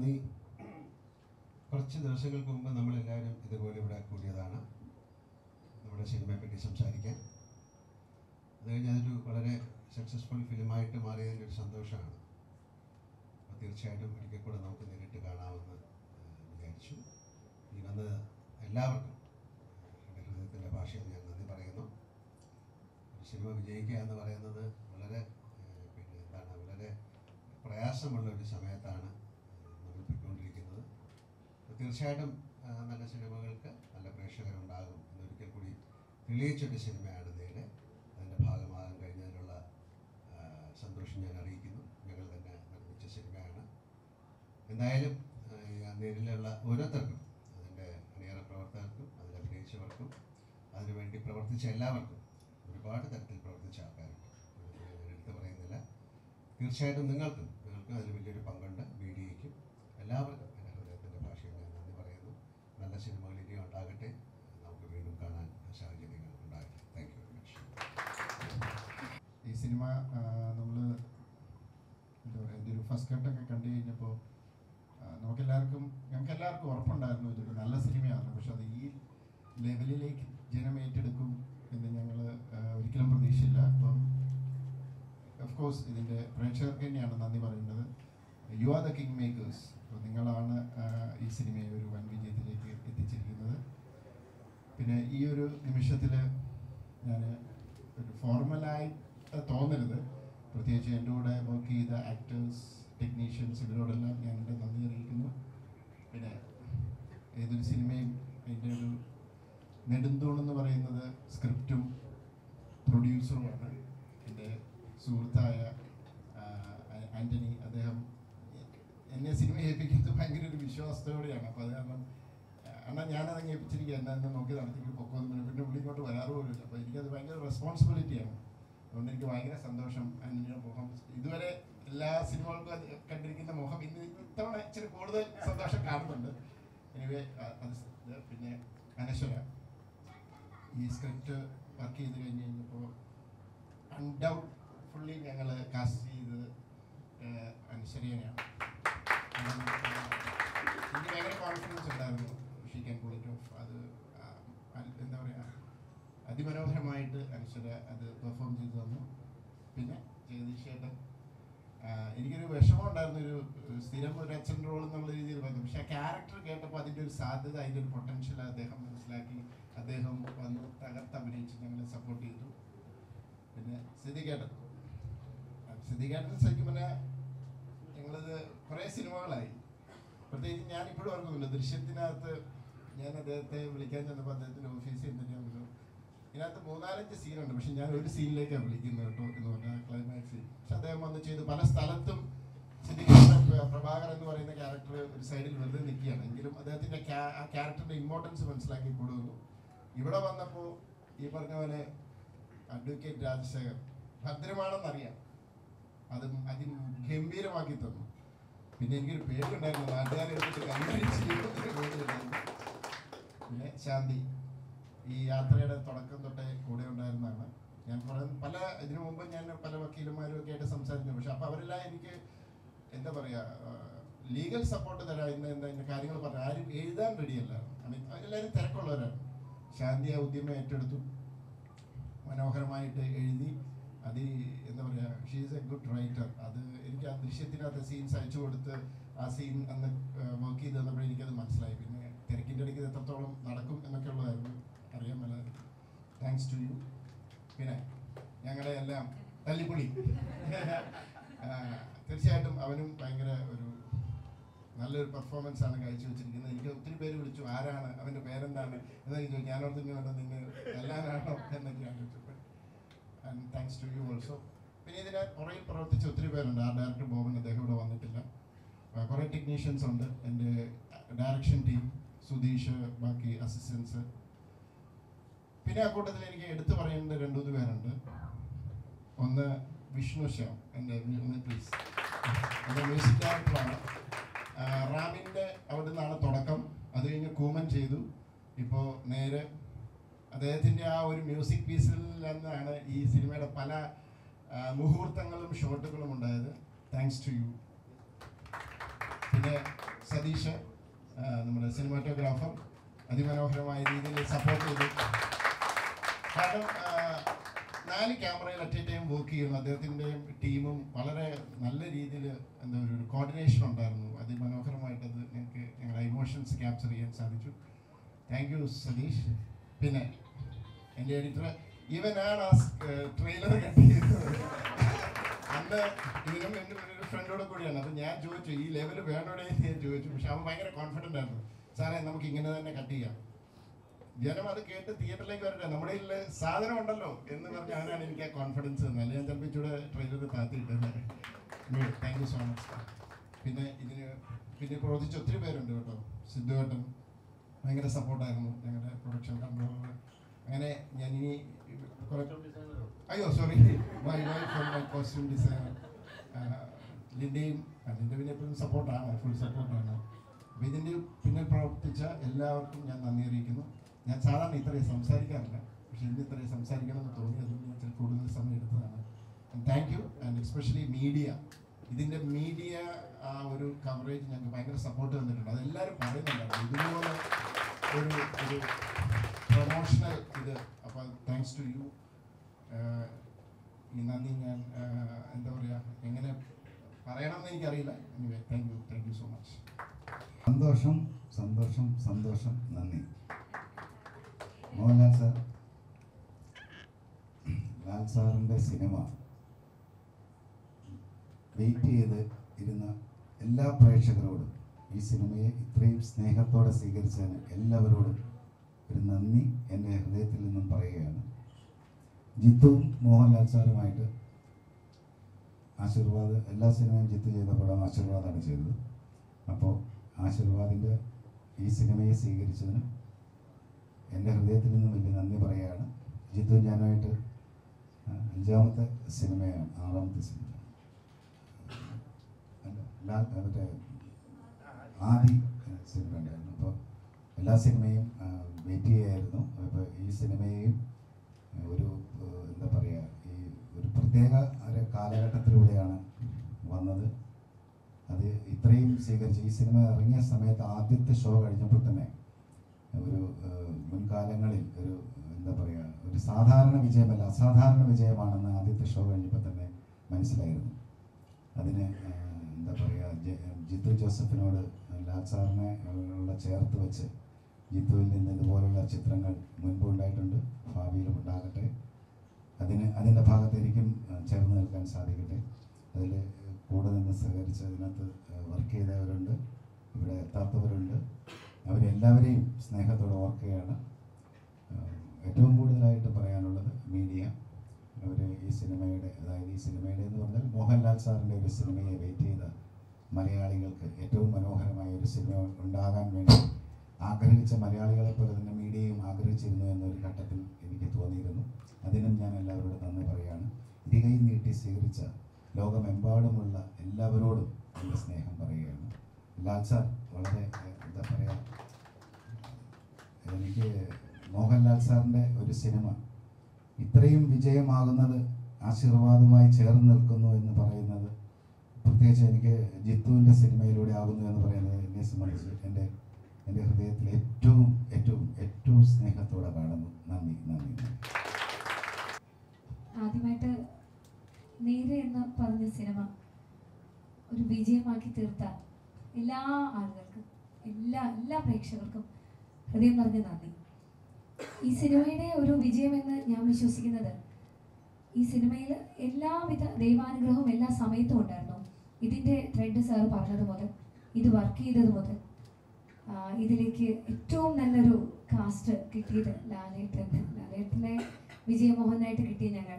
നന്ദി കുറച്ച് ദിവസങ്ങൾക്ക് മുമ്പ് നമ്മളെല്ലാവരും ഇതുപോലെ ഇവിടെ കൂടിയതാണ്. നമ്മുടെ സിനിമയെ പറ്റി സംസാരിക്കാൻ. അത് കഴിഞ്ഞ് അതൊരു വളരെ സക്സസ്ഫുൾ ഫിലിമായിട്ട് മാറിയതിന്റെ ഒരു സന്തോഷമാണ്. അപ്പോൾ തീർച്ചയായിട്ടും ഒരിക്കൽ കൂടെ നമുക്ക് നേരിട്ട് കാണാമെന്ന് വിചാരിച്ചു. ഈ വന്ന എല്ലാവർക്കും എന്റെ ഹൃദയത്തിന്റെ ഭാഷയിൽ ഞാൻ നന്ദി പറയുന്നു. ഒരു സിനിമ വിജയിക്കുക എന്ന് പറയുന്നത് വളരെ പിന്നെ എന്താണ് വളരെ പ്രയാസമുള്ള ഒരു സമയത്താണ് തീർച്ചയായിട്ടും നല്ല സിനിമകൾക്ക് നല്ല പ്രേക്ഷകരുണ്ടാകും എന്നൊരിക്കൽ കൂടി തെളിയിച്ചൊരു സിനിമയാണ് നേരെ അതിന്റെ ഭാഗമാകാൻ കഴിഞ്ഞതിനുള്ള സന്തോഷം ഞാൻ അറിയിക്കുന്നു. ഞങ്ങൾ തന്നെ നിർമ്മിച്ച സിനിമയാണ്. എന്തായാലും നേരിലുള്ള ഓരോരുത്തർക്കും അതിന്റെ അണിയറ പ്രവർത്തകർക്കും അതിൽ അഭിനയിച്ചവർക്കും അതിനുവേണ്ടി പ്രവർത്തിച്ച എല്ലാവർക്കും ഒരുപാട് തരത്തിൽ പ്രവർത്തിച്ച ആൾക്കാരുണ്ട്. എടുത്തു പറയുന്നില്ല. തീർച്ചയായിട്ടും നിങ്ങൾക്കും നിങ്ങൾക്കും അതിൽ വലിയൊരു പങ്കുണ്ട്. മീഡിയയ്ക്കും എല്ലാവർക്കും എന്റെ ഹൃദയത്തിന്റെ ഭാഷയിൽ ഞാൻ നന്ദി പറയുന്നു നല്ല സിനിമകൾ ഇനിയും ഉണ്ടാകട്ടെ നമുക്ക് വീണ്ടും കാണാൻ സാഹചര്യങ്ങൾ ഉണ്ടാകട്ടെ താങ്ക് യു വെരി മച്ച് ഈ സിനിമ നമ്മൾ എന്താ പറയുക ഇതൊരു ഫസ്റ്റ് കട്ടൊക്കെ കണ്ടു കഴിഞ്ഞപ്പോൾ നമുക്കെല്ലാവർക്കും ഞങ്ങൾക്ക് എല്ലാവർക്കും ഉറപ്പുണ്ടായിരുന്നു ഇതൊരു നല്ല സിനിമയാണ് പക്ഷെ അത് ഈ ലെവലിലേക്ക് ജനം ഏറ്റെടുക്കും എന്ന് ഞങ്ങൾ ഒരിക്കലും പ്രതീക്ഷയില്ല അപ്പം ഓഫ് കോഴ്സ് ഇതിന്റെ പ്രേക്ഷകർക്ക് തന്നെയാണ് നന്ദി പറയുന്നത് you are the king makers അപ്പോൾ നിങ്ങളാണ് ഈ സിനിമയെ ഒരു വൻ വിജയത്തിലേക്ക് എത്തിച്ചിരിക്കുന്നത്. പിന്നെ ഈ ഒരു നിമിഷത്തിൽ ഞാൻ ഒരു ഫോർമലായിട്ട് തോന്നരുത്. പ്രത്യേകിച്ച് എന്റെ കൂടെ വർക്ക് ചെയ്ത ആക്ടേഴ്സ് ടെക്നീഷ്യൻസ് ഇവരോടെല്ലാം ഞാൻ എന്റെ നന്ദി അറിയിക്കുന്നു. പിന്നെ ഏതൊരു സിനിമയും അതിന്റെ ഒരു നെടുന്തൂണെന്ന് പറയുന്നത് സ്ക്രിപ്റ്റും പ്രൊഡ്യൂസറുമാണ് എന്റെ സുഹൃത്തായ ആന്റണി അദ്ദേഹം എന്നെ സിനിമ ഏൽപ്പിക്കുന്നത് ഭയങ്കര ഒരു വിശ്വാസത്തോടെയാണ്. അപ്പോൾ അത് കാരണം അണ്ണാ ഞാനത് ഏൽപ്പിച്ചിരിക്കുക എന്നാ എന്നെ നോക്കി നടത്തിക്ക് പൊക്കോന്ന് പിന്നെ പുള്ളി ഇങ്ങോട്ട് വരാറുപോലും അപ്പോൾ എനിക്കത് ഭയങ്കര റെസ്പോൺസിബിലിറ്റിയാണ് അതുകൊണ്ട് എനിക്ക് ഭയങ്കര സന്തോഷം ആന്റണിയുടെ മുഖം ഇതുവരെ എല്ലാ സിനിമകൾക്കും കണ്ടിരിക്കുന്ന മുഖം ഇന്ന് ഇത്തവണ ഇച്ചിരി കൂടുതൽ സന്തോഷം കാണുന്നുണ്ട്. എനിവേ പിന്നെ അനശ്വര. ഈ സ്ക്രിപ്റ്റ് വർക്ക് ചെയ്ത് കഴിഞ്ഞ് കഴിഞ്ഞപ്പോൾ അൺഡൗട്ട്ഫുള്ളി ഞങ്ങൾ കാസ്റ്റ് ചെയ്തത് അനശ്വരനെയാണ്. എനിക്ക് ഭയങ്കര കോൺഫിഡൻസ് ഉണ്ടായിരുന്നു. ഷീ ക്യാൻ പുളിറ്റ് ഓഫ് അത് എന്താ പറയുക അതിമനോഹരമായിട്ട് അക്ഷര അത് പെർഫോം ചെയ്തു തന്നു. പിന്നെ ജഗദീഷേട്ടൻ എനിക്കൊരു വിഷമം ഉണ്ടായിരുന്നു ഒരു സ്ഥിരം ഒരു അച്ഛൻ റോൾ എന്നുള്ള രീതിയിൽ പറഞ്ഞു പക്ഷെ ആ ക്യാരക്ടർ കേട്ടപ്പോൾ അതിന്റെ ഒരു സാധ്യത അതിന്റെ ഒരു പൊട്ടൻഷ്യൽ അദ്ദേഹം മനസ്സിലാക്കി. അദ്ദേഹം വന്ന് തകർത്ത് അഭിനയിച്ച് ഞങ്ങളെ സപ്പോർട്ട് ചെയ്തു. പിന്നെ സിദ്ധികേട്ടൻ സിദ്ധികേട്ടൻ ശരിക്കും പിന്നെ ഞങ്ങളിത് കുറേ സിനിമകളായി. പ്രത്യേകിച്ച് ഞാൻ ഇപ്പോഴും ഓർക്കുന്നുണ്ട് ദൃശ്യത്തിനകത്ത് ഞാൻ അദ്ദേഹത്തെ വിളിക്കാൻ ചെന്നപ്പോൾ അദ്ദേഹത്തിന്റെ ഓഫീസിൽ എന്നിട്ട് ഞാൻ ഇതിനകത്ത് മൂന്നാലഞ്ച് സീനുണ്ട് പക്ഷെ ഞാൻ ഒരു സീനിലേക്കാണ് വിളിക്കുന്നത് കേട്ടോ എന്ന് പറഞ്ഞാൽ ക്ലൈമാക്സ് പക്ഷെ അദ്ദേഹം വന്ന് ചെയ്ത് പല സ്ഥലത്തും പ്രഭാകർ എന്ന് പറയുന്ന ക്യാരക്ടർ ഒരു സൈഡിൽ വെറുതെ നിൽക്കുകയാണ്. എങ്കിലും അദ്ദേഹത്തിന്റെ ആ ക്യാരക്ടറിന്റെ ഇമ്പോർട്ടൻസ് മനസ്സിലാക്കി കൊടുക്കുന്നു. ഇവിടെ വന്നപ്പോൾ ഈ പറഞ്ഞ പോലെ അഡ്വക്കേറ്റ് രാജശേഖർ ഭദ്രമാണെന്നറിയാം അത് അതിഗംഭീരമാക്കി തന്നു. പിന്നെ എനിക്കൊരു പേരുണ്ടായിരുന്നു നാട്ടുകാരെ എടുത്തിട്ട് കൈകാര്യം ചെയ്യുന്നതിന് പേരുണ്ടായിരുന്നു പിന്നെ ശാന്തി. ഈ യാത്രയുടെ തുടക്കം തൊട്ടേ കൂടെ ഉണ്ടായിരുന്നതാണ്. ഞാൻ കുറെ പല ഇതിനു മുമ്പ് ഞാൻ പല വക്കീലന്മാരും ഒക്കെ ആയിട്ട് സംസാരിച്ചു പക്ഷെ അപ്പൊ അവരെല്ലാം എനിക്ക് എന്താ പറയാ ലീഗൽ സപ്പോർട്ട് തരാം ഇന്ന എന്താ കാര്യങ്ങൾ പറഞ്ഞു ആരും എഴുതാൻ റെഡിയല്ല. എല്ലാവരും തിരക്കുള്ളവരാണ്. ശാന്തി ആ ഉദ്യമം ഏറ്റെടുത്തു. മനോഹരമായിട്ട് എഴുതി. അത് എന്താ പറയാ ഷീസ് എ ഗുഡ് റൈറ്റർ അത് എനിക്ക് ആ ദൃശ്യത്തിനകത്ത് സീൻസ് അയച്ചു കൊടുത്ത് ആ സീൻ അന്ന് വർക്ക് ചെയ്ത് തന്നപ്പോഴേ എനിക്കത് മനസ്സിലായി. പിന്നെ തിരക്കിന്റെ ഇടയ്ക്ക് എത്രത്തോളം നടക്കും എന്നൊക്കെ ഉള്ളതായിരുന്നു. അറിയാൻ മേലായിരുന്നു താങ്ക്സ് ടു യു പിന്നെ ഞങ്ങളെ എല്ലാം തല്ലിപ്പൊളി. തീർച്ചയായിട്ടും അവനും ഭയങ്കര ഒരു നല്ലൊരു പെർഫോമൻസ് ആണ് കാഴ്ചവെച്ചിരിക്കുന്നത് എനിക്ക് ഒത്തിരി പേര് വിളിച്ചു ആരാണ്? അവന്റെ പേരെന്താണ്? എന്നെനിക്ക് ചോദിച്ചു. ഞാനോർത്ത് ഇങ്ങനെ നിന്ന് എല്ലാവരാണോ എന്നൊക്കെയാണ് ചോദിച്ചപ്പോൾ and thanks to you also പിന്നെ ഇതിനെ കുറെ പ്രവർത്തിച്ച ഒത്തിരി പേരുണ്ട്. ആ ഡയറക്ടർ ബോബൻ അദ്ദേഹം ഇവിടെ വന്നിട്ടില്ല. കുറേ ടെക്നീഷ്യൻസ് ഉണ്ട്. എന്റെ ഡയറക്ഷൻ ടീം സുധീഷ് ബാക്കി അസിസ്റ്റൻസ് പിന്നെ ആ കൂട്ടത്തിൽ എനിക്ക് എടുത്തു പറയേണ്ട രണ്ടു മൂന്ന് പേരുണ്ട്. ഒന്ന് വിഷ്ണു ശ്യാം എന്റെ പ്ലീസ് എന്റെ മ്യൂസിക് ഡയറക്ടറാണ് റാമിന്റെ അവിടെ നിന്നാണ് തുടക്കം. അത് കഴിഞ്ഞ് കൂമൻ ചെയ്തു. ഇപ്പോൾ നേരെ അദ്ദേഹത്തിന്റെ ആ ഒരു മ്യൂസിക് പീസിൽ നിന്നാണ് ഈ സിനിമയുടെ പല മുഹൂർത്തങ്ങളും ഷോട്ടുകളും ഉണ്ടായത്. താങ്ക്സ് ടു യു പിന്നെ സതീഷ് നമ്മുടെ സിനിമാറ്റോഗ്രാഫർ അതിമനോഹരമായ രീതിയിൽ സപ്പോർട്ട് ചെയ്തു. കാരണം നാല് ക്യാമറയിൽ അറ്റ് എ ടൈം വർക്ക് ചെയ്യുന്നു. അദ്ദേഹത്തിന്റെയും ടീമും വളരെ നല്ല രീതിയിൽ എന്താ ഒരു കോർഡിനേഷൻ ഉണ്ടായിരുന്നു. അതിമനോഹരമായിട്ട് അത് ഞങ്ങൾക്ക് ഞങ്ങളുടെ ഇമോഷൻസ് ക്യാപ്ചർ ചെയ്യാൻ സാധിച്ചു. Thank you Satheesh. പിന്നെ എന്റെ എഡിറ്റർ ഇവനാണ് ആ ട്രെയിലർ കട്ട് ചെയ്തത് അന്ന് ഇതിനും എന്റെ ഒരു ഫ്രണ്ടോട് കൂടിയാണ്. അപ്പം ഞാൻ ചോദിച്ചു ഈ ലെവൽ വേണോടെ ഞാൻ ചോദിച്ചു. പക്ഷെ അവൻ ഭയങ്കര കോൺഫിഡന്റ് ആയിരുന്നു. സാറേ നമുക്ക് ഇങ്ങനെ തന്നെ കട്ട് ചെയ്യാം. ജനം അത് കേട്ട് തിയേറ്ററിലേക്ക് വരട്ടെ. നമ്മുടെ ഇതിൽ സാധനം ഉണ്ടല്ലോ എന്ന് പറഞ്ഞ അവനാണ് എനിക്ക് ആ കോൺഫിഡൻസ് തന്നെ അല്ലെങ്കിൽ ഞാൻ ചിലപ്പോൾ ഇച്ചിരി ട്രെയിലർ താത്തിയിട്ടേ താങ്ക് യു സോ മച്ച് പിന്നെ ഇതിന് പിന്നെ പ്രവർത്തിച്ച ഒത്തിരി പേരുണ്ട് കേട്ടോ. സിദ്ധുവേട്ടൻ ഭയങ്കര സപ്പോർട്ടായിരുന്നു ഞങ്ങളുടെ പ്രൊഡക്ഷൻ കൺട്രോളർ അങ്ങനെ ഞാൻ ഇനി അയ്യോ sorry my wife my costume designer ലിന്റെയും ലിന്റെ പിന്നെ എപ്പോഴും സപ്പോർട്ടാണ് ഫുൾ സപ്പോർട്ടാണ് അപ്പോൾ ഇതിന്റെ പിന്നിൽ പ്രവർത്തിച്ച എല്ലാവർക്കും ഞാൻ നന്ദി അറിയിക്കുന്നു. ഞാൻ സാധാരണ ഇത്രയും സംസാരിക്കാറില്ല. പക്ഷെ ഇന്ന് ഇത്രയും സംസാരിക്കണമെന്ന് തോന്നി അതുകൊണ്ട് ഞാൻ കൂടുതൽ സമയം എടുത്തതാണ്. Thank you and especially media ഇതിന്റെ മീഡിയ ആ ഒരു കവറേജ് ഞങ്ങൾക്ക് ഭയങ്കര സപ്പോർട്ട് തന്നിട്ടുണ്ട്. അതെല്ലാവരും പറയുന്നുണ്ടായിരുന്നു ഇതുപോലെ ഒരു ഒരു പ്രൊമോഷണൽ ഇത്. അപ്പോൾ താങ്ക്സ് ടു യു നന്ദി ഞാൻ എന്താ പറയുക എങ്ങനെ പറയണമെന്ന് എനിക്കറിയില്ല. Thank you thank you so much സന്തോഷം സന്തോഷം സന്തോഷം നന്ദി. മോഹൻലാൽ സാർ ലാൽ സാറിന്റെ സിനിമ വെയിറ്റ് ചെയ്ത് ഇരുന്ന എല്ലാ പ്രേക്ഷകരോടും ഈ സിനിമയെ ഇത്രയും സ്നേഹത്തോടെ സ്വീകരിച്ചതിന് എല്ലാവരോടും ഒരു നന്ദി എന്റെ ഹൃദയത്തിൽ നിന്നും പറയുകയാണ്. ജിത്തുവും മോഹൻലാൽ സാറുമായിട്ട് ആശീർവാദ് എല്ലാ സിനിമയും ജിത്തു ചെയ്ത പടം ആശീർവാദാണ് ചെയ്തത്. അപ്പോൾ ആശീർവാദിന്റെ ഈ സിനിമയെ സ്വീകരിച്ചതിന് എന്റെ ഹൃദയത്തിൽ നിന്നും വലിയ നന്ദി പറയുകയാണ്. ജിത്തു ഞാനായിട്ട് അഞ്ചാമത്തെ സിനിമയാണ് ആറാമത്തെ സിനിമ. മറ്റേ ആദി സിനിമ ഉണ്ടായിരുന്നു. അപ്പോൾ എല്ലാ സിനിമയും വെയിറ്റ് ചെയ്യായിരുന്നു. അപ്പോൾ ഈ സിനിമയെയും ഒരു എന്താ പറയുക ഈ ഒരു പ്രത്യേക ഒരു കാലഘട്ടത്തിലൂടെയാണ് വന്നത്. അത് ഇത്രയും സ്വീകരിച്ച് ഈ സിനിമ ഇറങ്ങിയ സമയത്ത് ആദ്യത്തെ ഷോ കഴിഞ്ഞപ്പോൾ തന്നെ ഒരു മുൻകാലങ്ങളിൽ ഒരു എന്താ പറയുക ഒരു സാധാരണ വിജയമല്ല അസാധാരണ വിജയമാണെന്ന് ആദ്യത്തെ ഷോ കഴിഞ്ഞപ്പോൾ തന്നെ മനസ്സിലായിരുന്നു. അതിന് എന്താ പറയുക ജിത്തു ജോസഫിനോട് ലാൽ സാറിനെ ഉള്ള ചേർത്ത് വെച്ച് ജിത്തുവിൽ നിന്ന് ഇതുപോലുള്ള ചിത്രങ്ങൾ മുൻപ് ഉണ്ടായിട്ടുണ്ട് ഭാവിയിലും ഉണ്ടാകട്ടെ. അതിന് അതിന്റെ ഭാഗത്ത് എനിക്കും ചേർന്ന് നിൽക്കാൻ സാധിക്കട്ടെ. അതിൽ കൂടെ നിന്ന് സഹകരിച്ച് അതിനകത്ത് വർക്ക് ചെയ്തവരുണ്ട് ഇവിടെ എത്താത്തവരുണ്ട്. അവരെല്ലാവരെയും സ്നേഹത്തോടെ ഓർക്കുകയാണ്. ഏറ്റവും കൂടുതലായിട്ട് പറയാനുള്ളത് മീഡിയ. അവർ ഈ സിനിമയുടെ അതായത് ഈ സിനിമയുടെ എന്ന് പറഞ്ഞാൽ മോഹൻലാൽ സാറിന്റെ ഒരു സിനിമയെ വെയിറ്റ് ചെയ്ത മലയാളികൾക്ക് ഏറ്റവും മനോഹരമായ ഒരു സിനിമ ഉണ്ടാകാൻ വേണ്ടി ആഗ്രഹിച്ച മലയാളികളെ പോലെ തന്നെ മീഡിയയും ആഗ്രഹിച്ചിരുന്നു എന്നൊരു ഘട്ടത്തിൽ എനിക്ക് തോന്നിയിരുന്നു. അതിനും ഞാൻ എല്ലാവരോടും നന്ദി പറയുകയാണ്. ഇരുകൈ നീട്ടി സ്വീകരിച്ച ലോകമെമ്പാടുമുള്ള എല്ലാവരോടും എന്റെ സ്നേഹം പറയുകയാണ്. ലാൽ സാർ വളരെ എന്താ പറയുക എനിക്ക് മോഹൻലാൽ സാറിന്റെ ഒരു സിനിമ ഇത്രയും വിജയമാകുന്നത് ആശീർവാദമായി ചേർന്ന് നിൽക്കുന്നു എന്ന് പറയുന്നത് പ്രത്യേകിച്ച് എനിക്ക് ജിത്തുവിന്റെ സിനിമയിലൂടെ ആകുന്നു എന്ന് പറയുന്നത് എന്നെ സംബന്ധിച്ച് എന്റെ എന്റെ ഹൃദയത്തിൽ ഏറ്റവും ഏറ്റവും ഏറ്റവും സ്നേഹത്തോടെ കാണുന്നു നന്ദി നന്ദി. ആദ്യമായിട്ട് നേരെ എന്ന് പറഞ്ഞ സിനിമ ഒരു വിജയമാക്കി തീർത്ത എല്ലാ ആളുകൾക്കും എല്ലാ എല്ലാ പ്രേക്ഷകർക്കും ഹൃദയം നിറഞ്ഞ നന്ദി ഈ സിനിമയുടെ ഒരു വിജയമെന്ന് ഞാൻ വിശ്വസിക്കുന്നത് ഈ സിനിമയിൽ എല്ലാവിധ ദൈവാനുഗ്രഹവും എല്ലാ സമയത്തും ഉണ്ടായിരുന്നു. ഇതിന്റെ ത്രെഡ് സാർ പറഞ്ഞത് മുതൽ ഇത് വർക്ക് ചെയ്തത് മുതൽ ഇതിലേക്ക് ഏറ്റവും നല്ലൊരു കാസ്റ്റ് കിട്ടിയത് ലാലേട്ടൻ ലാലേട്ടനെ വിജയമോഹനായിട്ട് കിട്ടിയ ഞങ്ങൾ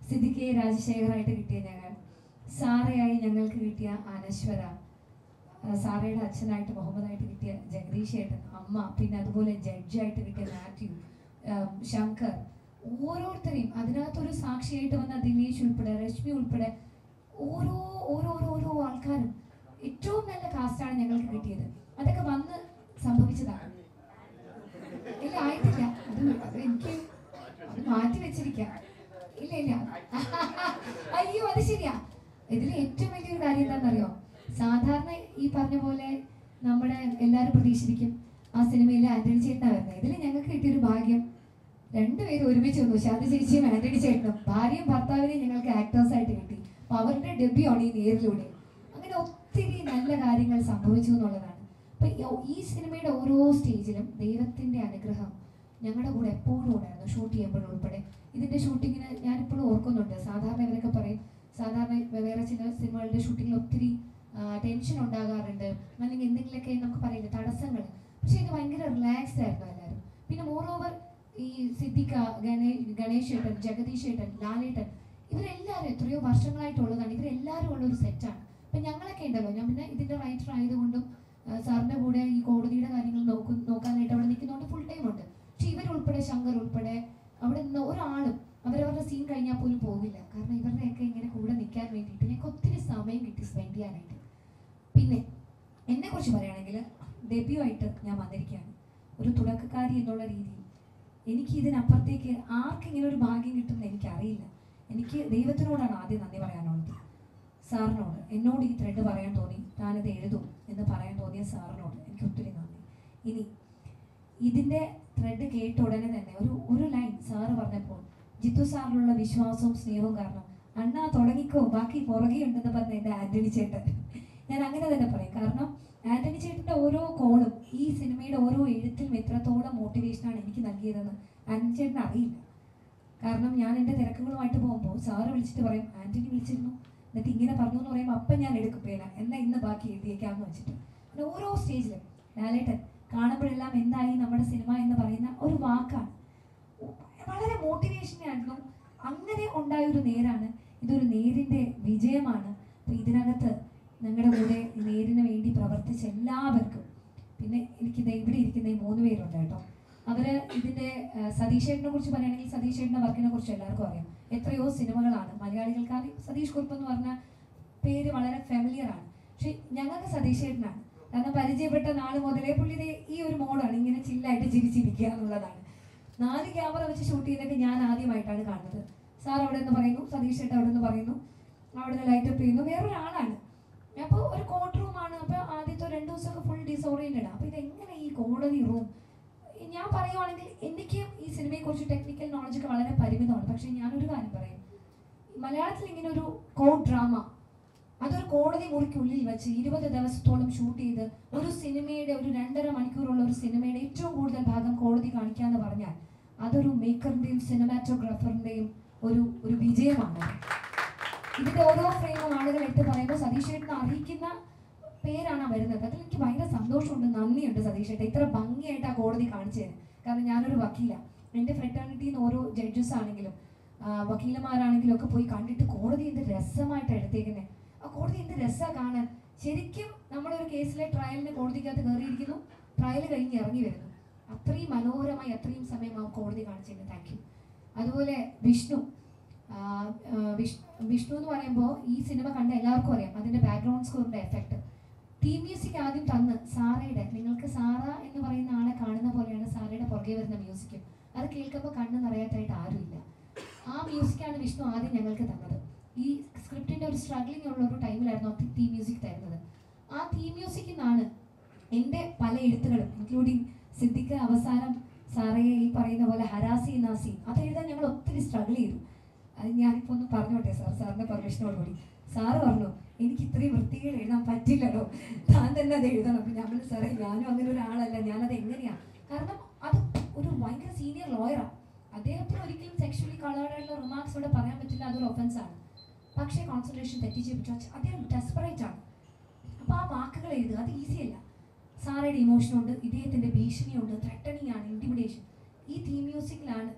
സിദ്ദിഖെ രാജശേഖറായിട്ട് കിട്ടിയ ഞങ്ങൾ സാറയായി ഞങ്ങൾക്ക് കിട്ടിയ അനശ്വര സാറയുടെ അച്ഛനായിട്ട് മുഹമ്മദായിട്ട് കിട്ടിയ ജഗദീഷ് ഏട്ടൻ അമ്മ പിന്നെ അതുപോലെ ജഡ്ജായിട്ട് കിട്ടിയ മാത്യു ശങ്കർ ഓരോരുത്തരെയും അതിനകത്തൊരു സാക്ഷിയായിട്ട് വന്ന ദിനേശ് ഉൾപ്പെടെ രശ്മി ഉൾപ്പെടെ ഓരോ ഓരോ ഓരോ ആൾക്കാരും ഏറ്റവും നല്ല കാസ്റ്റാണ് ഞങ്ങൾക്ക് കിട്ടിയത്. അതൊക്കെ വന്ന് സംഭവിച്ചതാണ്. ഇല്ല ആയിട്ടില്ല. അത് എനിക്ക് മാറ്റി വെച്ചിരിക്കാം. ഇല്ല ഇല്ല. അയ്യോ അത് ശരിയാ. ഇതിൽ ഏറ്റവും വലിയൊരു കാര്യം എന്താണെന്നറിയോ? സാധാരണ ഈ പറഞ്ഞ പോലെ നമ്മുടെ എല്ലാവരും പ്രതീക്ഷിക്കും ആ സിനിമയിൽ ആന്റണി ചേട്ടനാണ് വരുന്നത്. ഇതിൽ ഞങ്ങൾക്ക് കിട്ടിയൊരു ഭാഗ്യം. രണ്ടുപേരും ഒരുമിച്ച് വന്നു. ശാന്തി ചേച്ചിയും ആന്റണി ചേട്ടനും. ഭാര്യയും ഭർത്താവിനെയും ഞങ്ങൾക്ക് ആക്ടേഴ്സ് ആയിട്ട് കിട്ടി. അപ്പൊ അവരുടെ ഡെബ്യൂ ആണ് ഈ നേരിലൂടെ. അങ്ങനെ ഒത്തിരി നല്ല കാര്യങ്ങൾ സംഭവിച്ചു എന്നുള്ളതാണ്. അപ്പൊ ഈ സിനിമയുടെ ഓരോ സ്റ്റേജിലും ദൈവത്തിന്റെ അനുഗ്രഹം ഞങ്ങളുടെ കൂടെ എപ്പോഴും ഉണ്ടായിരുന്നു. ഷൂട്ട് ചെയ്യുമ്പോഴും ഉൾപ്പെടെ. ഇതിന്റെ ഷൂട്ടിങ്ങിന് ഞാനിപ്പോഴും ഓർക്കുന്നുണ്ട്. സാധാരണ ഇവരൊക്കെ പറയും സാധാരണ വേറെ ചില സിനിമകളുടെ ഷൂട്ടിങ്ങിൽ ഒത്തിരി ടെൻഷൻ ഉണ്ടാകാറുണ്ട്. അല്ലെങ്കിൽ എന്തെങ്കിലുമൊക്കെ നമുക്ക് പറയില്ല തടസ്സങ്ങൾ. പക്ഷെ എനിക്ക് ഭയങ്കര റിലാക്സ്ഡ് ആയിരുന്നു എല്ലാവരും. പിന്നെ മോർ ഓവർ ഈ സിദ്ദിഖ ഗണേ ഗണേഷ് ഏട്ടൻ ജഗദീഷ് ഏട്ടൻ ലാലേട്ടൻ ഇവരെല്ലാവരും എത്രയോ വർഷങ്ങളായിട്ടുള്ളതാണ്. ഇവരെല്ലാവരും ഉള്ള ഒരു സെറ്റാണ് അപ്പൊ ഞങ്ങളൊക്കെ ഉണ്ടല്ലോ. ഞാൻ പിന്നെ ഇതിന്റെ റൈറ്റർ ആയതുകൊണ്ടും സാറിന്റെ കൂടെ ഈ കോടതിയുടെ കാര്യങ്ങൾ നോക്കും നോക്കാനായിട്ട് അവിടെ നിൽക്കുന്നതുകൊണ്ട് ഫുൾ ടൈം ഉണ്ട്. പക്ഷെ ഇവരുൾപ്പെടെ ശങ്കർ ഉൾപ്പെടെ അവിടെ നിന്ന് ഒരാളും അവരവരുടെ സീൻ കഴിഞ്ഞാൽ പോലും പോകില്ല കാരണം ഇവരുടെയൊക്കെ ഇങ്ങനെ കൂടെ നിൽക്കാൻ വേണ്ടിയിട്ട് ഞങ്ങൾക്ക് ഒത്തിരി സമയം കിട്ടി സ്പെൻഡ് ചെയ്യാനായിട്ട്. പിന്നെ എന്നെ കുറിച്ച് പറയുകയാണെങ്കിൽ ഡെബ്യൂ ആയിട്ട് ഞാൻ വന്നിരിക്കുകയാണ്. ഒരു തുടക്കക്കാരി എന്നുള്ള രീതിയിൽ. എനിക്ക് ഇതിനപ്പുറത്തേക്ക് ഇങ്ങനെ ഒരു ഭാഗ്യം കിട്ടുമെന്ന് എനിക്കറിയില്ല. എനിക്ക് ദൈവത്തിനോടാണ് ആദ്യം നന്ദി പറയാനുള്ളത്. സാറിനോട്. എന്നോട് ഈ ത്രെഡ് പറയാൻ തോന്നി. താനത് എഴുതും എന്ന് പറയാൻ തോന്നിയ സാറിനോട്. എനിക്ക് ഒത്തിരി നന്ദി. ഇനി ഇതിന്റെ ത്രെഡ് കേട്ട ഉടനെ തന്നെ ഒരു ഒരു ലൈൻ സാറ് പറഞ്ഞപ്പോൾ ജിത്തു സാറിനുള്ള വിശ്വാസവും സ്നേഹവും കാരണം അണ്ണാ തുടങ്ങിക്കോ ബാക്കി പുറകെ ഉണ്ടെന്ന് പറഞ്ഞ എന്റെ ആന്റണി ചേട്ടൻ. ഞാൻ അങ്ങനെ തന്നെ പറയും. കാരണം ആന്റണി ചേട്ടന്റെ ഓരോ കോളും ഈ സിനിമയുടെ ഓരോ എഴുത്തിലും എത്രത്തോളം മോട്ടിവേഷനാണ് എനിക്ക് നൽകിയതെന്ന് ആന്റണി ചേട്ടൻ അറിയില്ല. കാരണം ഞാൻ എന്റെ തിരക്കുകളുമായിട്ട് പോകുമ്പോൾ സാറ് വിളിച്ചിട്ട് പറയും ആന്റണി വിളിച്ചിരുന്നു. എന്നിട്ട് ഇങ്ങനെ പറഞ്ഞു എന്ന് പറയുമ്പോൾ അപ്പം ഞാൻ എടുക്കും പേന. എന്നാ ഇന്ന് ബാക്കി എഴുതിയേക്കാമെന്ന് വെച്ചിട്ട്. ഓരോ സ്റ്റേജിലും ലാലേട്ടൻ കാണുമ്പോഴെല്ലാം എന്തായി നമ്മുടെ സിനിമ എന്ന് പറയുന്ന ഒരു വാക്കാണ്. വളരെ മോട്ടിവേഷൻ ആയിരുന്നു അങ്ങനെ ഉണ്ടായ ഒരു നേരാണ്. ഇതൊരു നേരിന്റെ വിജയമാണ്. അപ്പൊ ഇതിനകത്ത് ഞങ്ങളുടെ കൂടെ നേരിന് വേണ്ടി പ്രവർത്തിച്ച എല്ലാവർക്കും പിന്നെ എനിക്ക് ഇവിടെ ഇരിക്കുന്ന ഈ മൂന്ന് പേരുണ്ട് കേട്ടോ. അവർ ഇതിന്റെ ആ, സതീഷ് ചേട്ടനെ കുറിച്ച് പറയുകയാണെങ്കിൽ സതീഷ് ചേട്ടന്റെ വർക്കിനെ കുറിച്ച് എല്ലാവർക്കും അറിയാം. എത്രയോ സിനിമകളാണ്. മലയാളികൾക്ക് അറിയാം സതീഷ് കുറുപ്പ് എന്ന് പറഞ്ഞ പേര് വളരെ ഫെമിലിയർ ആണ്. പക്ഷെ ഞങ്ങൾക്ക് സതീഷ് ചേട്ടനാണ് കാരണം പരിചയപ്പെട്ട നാൾ മുതലേ പുള്ളിയുടെ ഈ ഒരു മോഡാണ് ഇങ്ങനെ ചില്ലായിട്ട് ചിരിച്ചിരിക്കുക എന്നുള്ളതാണ്. നാല് ക്യാമറ വെച്ച് ഷൂട്ട് ചെയ്തൊക്കെ ഞാൻ ആദ്യമായിട്ടാണ് കാണുന്നത്. സാർ അവിടെ നിന്ന് പറയുന്നു സതീഷ് ചേട്ടൻ അവിടെ നിന്ന് പറയുന്നു. അവിടെ നിന്ന് ലൈറ്റ് അപ്പ് ചെയ്യുന്നു. വേറൊരാളാണ്. അപ്പോൾ ഒരു കോർട്ട് റൂമാണ് അപ്പോൾ ആദ്യത്തെ രണ്ട് ദിവസമൊക്കെ ഫുൾ ഡിസോറിയന്റഡ് അപ്പോൾ ഇതെങ്ങനെ ഈ കോടതി റൂം ഞാൻ പറയുവാണെങ്കിൽ എനിക്ക് ഈ സിനിമയെക്കുറിച്ച് ടെക്നിക്കൽ നോളജ് ഒക്കെ വളരെ പരിമിതമാണ്. പക്ഷേ ഞാനൊരു കാര്യം പറയും. മലയാളത്തിൽ ഇങ്ങനെ ഒരു കോർട്ട് ഡ്രാമ അതൊരു കോടതി മുറിക്കുള്ളിൽ വെച്ച് ഇരുപത് ദിവസത്തോളം ഷൂട്ട് ചെയ്ത് ഒരു സിനിമയുടെ ഒരു രണ്ടര മണിക്കൂറുള്ള ഒരു സിനിമയുടെ ഏറ്റവും കൂടുതൽ ഭാഗം കോടതി കാണിക്കാന്ന് പറഞ്ഞാൽ അതൊരു മേക്കറിന്റെയും സിനിമാറ്റോഗ്രാഫറിന്റെയും ഒരു ഒരു വിജയമാണ്. ഇതിന്റെ ഓരോ ഫ്രെയിമും ആളുകൾ എടുത്ത് പറയുമ്പോൾ സതീഷ് ചേട്ടനെ അറിയിക്കുന്ന പേരാണ് വരുന്നത്. അതിൽ എനിക്ക് ഭയങ്കര സന്തോഷമുണ്ട് നന്ദിയുണ്ട് സതീഷ് ഏട്ടൻ ഇത്ര ഭംഗിയായിട്ട് ആ കോടതി കാണിച്ചത്. കാരണം ഞാനൊരു വക്കീല. എന്റെ ഫ്രെറ്റേണിറ്റിയിൽ ഓരോ ജഡ്ജസ് ആണെങ്കിലും വക്കീലമാരാണെങ്കിലും ഒക്കെ പോയി കണ്ടിട്ട് കോടതി എന്ത് രസമായിട്ട് എടുത്തേക്കുന്നത് ആ കോടതി എന്ത് രസമാണ് കാണാൻ. ശരിക്കും നമ്മളൊരു കേസിലെ ട്രയലിന് കോടതിക്കകത്ത് കയറിയിരിക്കുന്നു ട്രയൽ കഴിഞ്ഞ് ഇറങ്ങി വരുന്നു. അത്രയും മനോഹരമായി അത്രയും സമയം ആ കോടതി കാണിച്ചിരുന്നു താങ്ക് യു അതുപോലെ വിഷ്ണു. വിഷ്ണു എന്ന് പറയുമ്പോൾ ഈ സിനിമ കണ്ട എല്ലാവർക്കും അറിയാം. അതിന്റെ ബാക്ക്ഗ്രൗണ്ട് സ്കോറിന്റെ എഫക്ട് ടീം മ്യൂസിക് ആദ്യം തന്ന് സാറയുടെ നിങ്ങൾക്ക് സാറ എന്ന് പറയുന്ന ആളെ കാണുന്ന പോലെയാണ് സാറയുടെ പുറകെ വരുന്ന മ്യൂസിക് അത് കേൾക്കുമ്പോൾ കണ്ണ് നിറയാത്തായിട്ട് ആരുമില്ല. ആ മ്യൂസിക്കാണ് വിഷ്ണു ആദ്യം ഞങ്ങൾക്ക് തന്നത്. ഈ സ്ക്രിപ്റ്റിന്റെ ഒരു സ്ട്രഗ്ലിംഗ് ഉള്ള ഒരു ടൈമിലായിരുന്നു തീം മ്യൂസിക് തരുന്നത്. ആ തീം മ്യൂസിക്കിൽ നിന്നാണ് എന്റെ പല എഴുത്തുകളും ഇൻക്ലൂഡിങ് സിദ്ദിഖ് അവസാനം സാറേ ഈ പറയുന്ന പോലെ ഹരാസി നാസി അത് എഴുതാൻ ഞങ്ങൾ ഒത്തിരി സ്ട്രഗിൾ ചെയ്തു. അത് ഞാനിപ്പോൾ ഒന്ന് പറഞ്ഞോട്ടെ സാർ സാറിന്റെ പെർമിഷനോടുകൂടി സാറ് പറഞ്ഞു എനിക്ക് ഇത്രയും വൃത്തികൾ എഴുതാൻ പറ്റില്ലല്ലോ. താൻ തന്നെ അത് എഴുതണം. അപ്പൊ ഞാൻ പറഞ്ഞു സാറേ ഞാനും അങ്ങനെ ഒരാളല്ല. ഞാനത് എങ്ങനെയാ? കാരണം അത് ഒരു ഭയങ്കര സീനിയർ ലോയറാണ് അദ്ദേഹത്തിന് ഒരിക്കലും സെക്ഷലി കളേർഡായിട്ടുള്ള റിമാർക്സ് ഇവിടെ പറയാൻ പറ്റില്ല. അതൊരു ഒഫൻസ് ആണ്. പക്ഷേ കോൺസെൻട്രേഷൻ തെറ്റിച്ച് പറ്റും അദ്ദേഹം ഡെസ്പറേറ്റ് ആണ്. അപ്പൊ ആ വാക്കുകൾ എഴുതുക അത് ഈസി അല്ല. സാറയുടെ ഇമോഷൻ ഉണ്ട് ഇദ്ദേഹത്തിന്റെ ഭീഷണിയുണ്ട് ത്രെട്ടണിങ് ആണ് ഇന്റിമിഡേഷൻ ഈ തീം മ്യൂസിക്കിലാണ്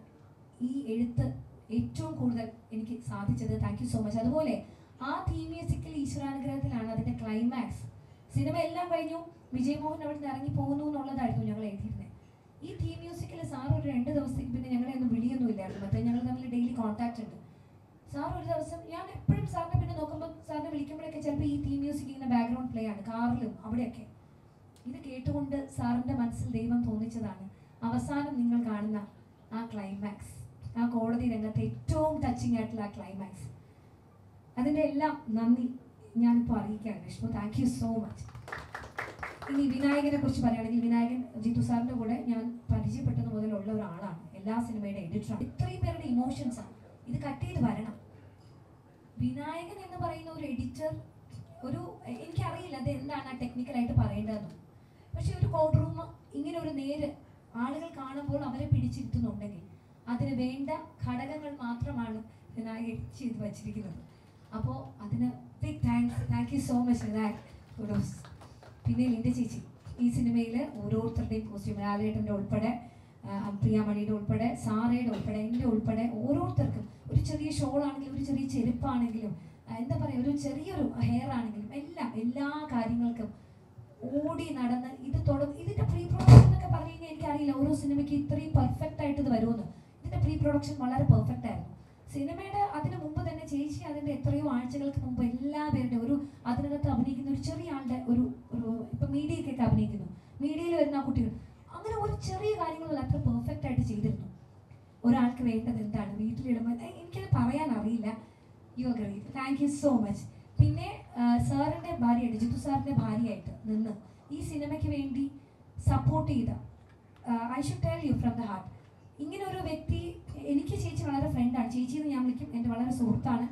ഈ എഴുത്ത് ഏറ്റവും കൂടുതൽ എനിക്ക് സാധിച്ചത്. താങ്ക് യു സോ മച്ച് അതുപോലെ ആ തീം മ്യൂസിക്കിൽ ഈശ്വരാനുഗ്രഹത്തിലാണ് അതിന്റെ ക്ലൈമാക്സ് സിനിമ എല്ലാം കഴിഞ്ഞു. വിജയമോഹൻ അവിടെ നിന്ന് ഇറങ്ങി പോകുന്നു എന്നുള്ളതായിരുന്നു ഞങ്ങൾ എഴുതിയിരുന്നത് ഈ തീം മ്യൂസിക്കിൽ സാർ ഒരു രണ്ട് ദിവസത്തേക്ക് പിന്നെ ഞങ്ങളെ ഒന്നും വിളിയൊന്നും ഇല്ലായിരുന്നു മറ്റേ ഞങ്ങൾ തമ്മിൽ ഡെയിലി കോൺടാക്റ്റ് ഉണ്ട്. സാർ ഒരു ദിവസം ഞാൻ എപ്പോഴും സാറിനെ പിന്നെ നോക്കുമ്പോൾ സാറിനെ വിളിക്കുമ്പോഴൊക്കെ ചിലപ്പോൾ ഈ തീം മ്യൂസിക് ഇങ്ങനെ ബാക്ക്ഗ്രൗണ്ട് പ്ലേ ആണ്. കാറിലും അവിടെയൊക്കെ. ഇത് കേട്ടുകൊണ്ട് സാറിന്റെ മനസ്സിൽ ദൈവം തോന്നിച്ചതാണ്. അവസാനം നിങ്ങൾ കാണുന്ന ആ ക്ലൈമാക്സ് ആ കോടതി രംഗത്തെ ഏറ്റവും ടച്ചിങ് ആയിട്ടുള്ള ആ ക്ലൈമാക്സ് അതിന്റെ എല്ലാം നന്ദി ഞാനിപ്പോൾ അറിയിക്കുകയാണ് Vishnu. Thank you so much ഇനി വിനായകനെ കുറിച്ച് പറയുകയാണെങ്കിൽ വിനായകൻ ജിത്തു സാറിന്റെ കൂടെ ഞാൻ പരിചയപ്പെട്ടത് മുതലുള്ള ഒരാളാണ്. എല്ലാ സിനിമയുടെ എഡിറ്ററാണ് ഇത്രയും പേരുടെ ഇമോഷൻസ് ആണ്. ഇത് കട്ട് ചെയ്ത് വരണം. വിനായകൻ എന്ന് പറയുന്ന ഒരു എഡിറ്റർ ഒരു എനിക്കറിയില്ല അത് എന്താണ് ആ ടെക്നിക്കലായിട്ട് പറയേണ്ടതെന്ന്. പക്ഷെ ഒരു കോഡ് റൂം ഇങ്ങനെ ഒരു നേര് ആളുകൾ കാണുമ്പോൾ അവരെ പിടിച്ചിരുത്തുന്നുണ്ടെങ്കിൽ അതിന് വേണ്ട ഘടകങ്ങൾ മാത്രമാണ് വിനായകൻ ചെയ്തു വച്ചിരിക്കുന്നത്. അപ്പോൾ അതിന് big thanks thank you so much Vinayak kudos പിന്നെ ലിന്റെ ചേച്ചി ഈ സിനിമയിൽ ഓരോരുത്തരുടെയും കോസ്റ്റ്യൂം ലാലേട്ടന്റെ ഉൾപ്പെടെ പ്രിയ മണിയുടെ ഉൾപ്പെടെ സാറയുടെ ഉൾപ്പെടെ എന്റെ ഉൾപ്പെടെ ഓരോരുത്തർക്കും ഒരു ചെറിയ ഷോൾ ആണെങ്കിലും ഒരു ചെറിയ ചെരുപ്പാണെങ്കിലും എന്താ പറയുക ഒരു ചെറിയൊരു ഹെയർ ആണെങ്കിലും എല്ലാം എല്ലാ കാര്യങ്ങൾക്കും ഓടി നടന്ന് ഇത് തുടങ്ങി ഇതിന്റെ പ്രീ പ്രൊഡക്ഷൻ എന്നൊക്കെ പറഞ്ഞു കഴിഞ്ഞാൽ എനിക്കറിയില്ല. ഓരോ സിനിമയ്ക്ക് ഇത്രയും പെർഫെക്റ്റ് ആയിട്ട് ഇത് വരുമെന്ന്. ഇതിന്റെ പ്രീ പ്രൊഡക്ഷൻ വളരെ പെർഫെക്റ്റ് ആയിരുന്നു. സിനിമയുടെ അതിനു മുമ്പ് തന്നെ ചേച്ചി അതിന്റെ എത്രയോ ആഴ്ചകൾക്ക് മുമ്പ് എല്ലാ പേരുടെയും ഒരു അതിനകത്ത് അഭിനയിക്കുന്ന ഒരു ചെറിയ ആളുടെ ഒരു ഒരു ഇപ്പൊ മീഡിയക്കൊക്കെ അഭിനയിക്കുന്നു. മീഡിയയിൽ വരുന്ന ആ കുട്ടികൾ. അങ്ങനെ ഒരു ചെറിയ കാര്യങ്ങളിൽ അത്ര പെർഫെക്റ്റ് ആയിട്ട് ചെയ്തിരുന്നു. ഒരാൾക്ക് വേണ്ടത് എന്താണ്? വീട്ടിലിടുമ്പോൾ എനിക്കത് പറയാൻ അറിയില്ല you agree thank you so much പിന്നെ സാറിന്റെ ഭാര്യയായിട്ട് ജിത്തു സാറിന്റെ ഭാര്യയായിട്ട് നിന്ന് ഈ സിനിമയ്ക്ക് വേണ്ടി സപ്പോർട്ട് ചെയ്ത I should tell you from the heart ഇങ്ങനെ ഒരു വ്യക്തി എനിക്ക് ചേച്ചി വളരെ ഫ്രണ്ടാണ് ചേച്ചി എന്ന് ഞാൻ വിളിക്കും. എന്റെ വളരെ സുഹൃത്താണ്.